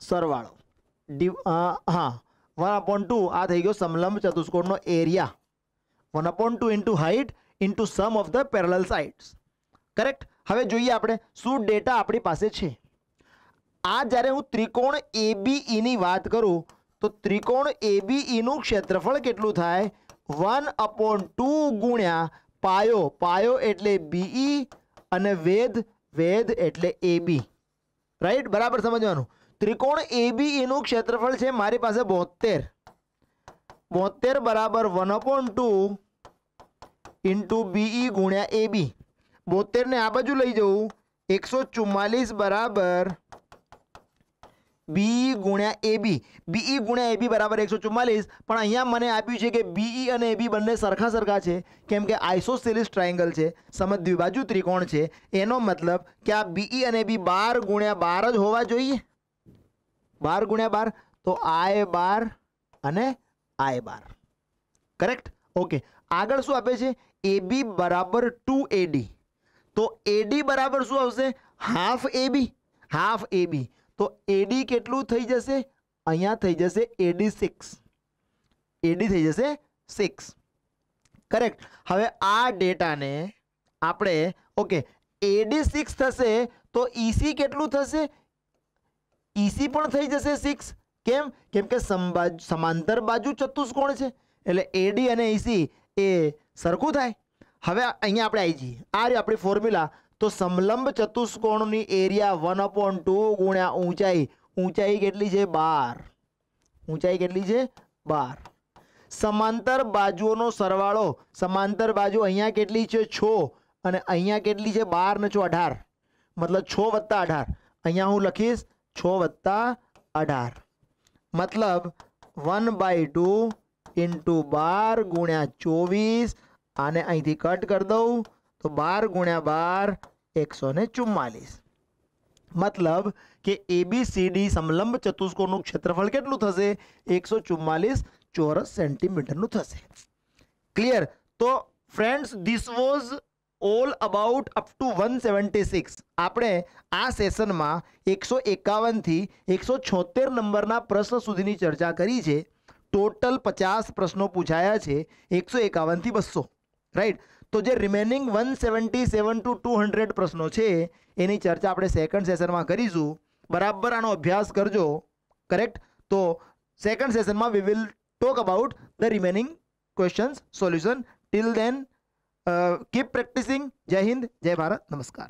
સરવાળો. હા. વન અપોન ટુ આ થઈ ગયો સમલંબ ચતુષ્કોણનો area one upon two into height into sum of the parallel sides correct હવે જોઈએ આપણે, શું ડેટા આપણી પાસે છે? આ જ્યારે હું ત્રિકોણ એબીઈની ની વાત કરું, તો ત્રિકોણ એબીઈનું નું ક્ષેત્રફળ કેટલું થાય? વન અપોન ટુ ગુણ્યા પાયો. પાયો એટલે બીઈ અને વેધ વેધ એટલે એબી રાઈટ બરાબર સમજવાનું? ત્રિકોણ એબી એનું ક્ષેત્રફળ છે મારી પાસે બોતેર. બોતેર બરાબર one upon two into BE ગુણ્યા એબી બોતેરને આ બાજુ લઈ જવું. એકસો ચુમ્માલીસ બરાબર બી ગુણ્યા એબી બીઈ ગુણ્યા એબી બરાબર એકસો ચુમ્માલીસ. પણ અહીંયા મને આપ્યું છે કે બીઈ અને એબી બંને સરખા સરખા છે. કેમ કે આઇસોસેલિસ ટ્રાયેંગલ છે. સમજ દ્વિબાજુ ત્રિકોણ છે. એનો મતલબ કે આ બીઈ અને એબી બાર ગુણ્યા બાર જ હોવા જોઈએ. બાર ગુણ્યા બાર, તો આય બાર અને આય બાર. કરેક્ટ ઓકે આગળ શું આપે છે? એબી બરાબર ટુ એડી તો એડી બરાબર શું આવશે? હાફ એબી હાફ એબી તો એડી કેટલું થઈ જશે? અહીંયા થઈ જશે એડી સિક્સ. એડી થઈ જશે સિક્સ. કરેક્ટ હવે આ ડેટાને આપણે ઓકે એડી સિક્સ થશે તો ઈસી કેટલું થશે? ઈસી પણ થઈ જશે સિક્સ કેમ? કેમ કે સમાંતર બાજુ ચતુષ્કોણ છે. એટલે એડી અને ઈસી એ સરખું થાય. હવે અહીંયા આપણે આવી જઈએ. આ રહી આપણી ફોર્મ્યુલા તો સમલંબ ચતુષ્કોણની એરિયા વન અપોન ટુ ગુણ્યા ઊંચાઈ. ઊંચાઈ કેટલી છે? બાર. ઊંચાઈ કેટલી છે? બાર. સમાંતર બાજુઓનો સરવાળો. સમાંતર બાજુ અહીંયા કેટલી છે? છો. અને અહીંયા કેટલી છે? બાર ને છો અઢાર. મતલબ છ વત્તા અઢાર. અહીંયા હું લખીશ. છ વત્તા અઢાર. મતલબ વન બાય ટુ ઇન્ટુ બાર ગુણ્યા ચોવીસ, આને અહીંથી કટ કરી દઉં. તો બાર ગુણ્યા બાર એકસો ને ચુમ્માલીસ. મતલબ કે એબીસીડી સમલંબ ચતુષ્કોણનું ક્ષેત્રફળ કેટલું થશે? એકસો ચુમ્માલીસ ચોરસ સેન્ટીમીટરનું થશે. ક્લિયર તો friends this was all about up to one seventy six આપણે આ સેશનમાં એકસો એકાવનથી એકસો છોતેર નંબરના પ્રશ્ન સુધીની ચર્ચા કરી છે. ટોટલ પચાસ પ્રશ્નો પૂછાયા છે. એકસો એકાવનથી બસો. રાઈટ તો જે remaining one seventy seven to two hundred પ્રશ્નો છે, એની ચર્ચા આપણે સેકન્ડ સેશનમાં કરીશું. બરાબર આનો અભ્યાસ કરજો. કરેક્ટ તો સેકન્ડ સેશનમાં we will talk about the remaining questions solution till then uh, keep जय jai जय भारत bharat namaskar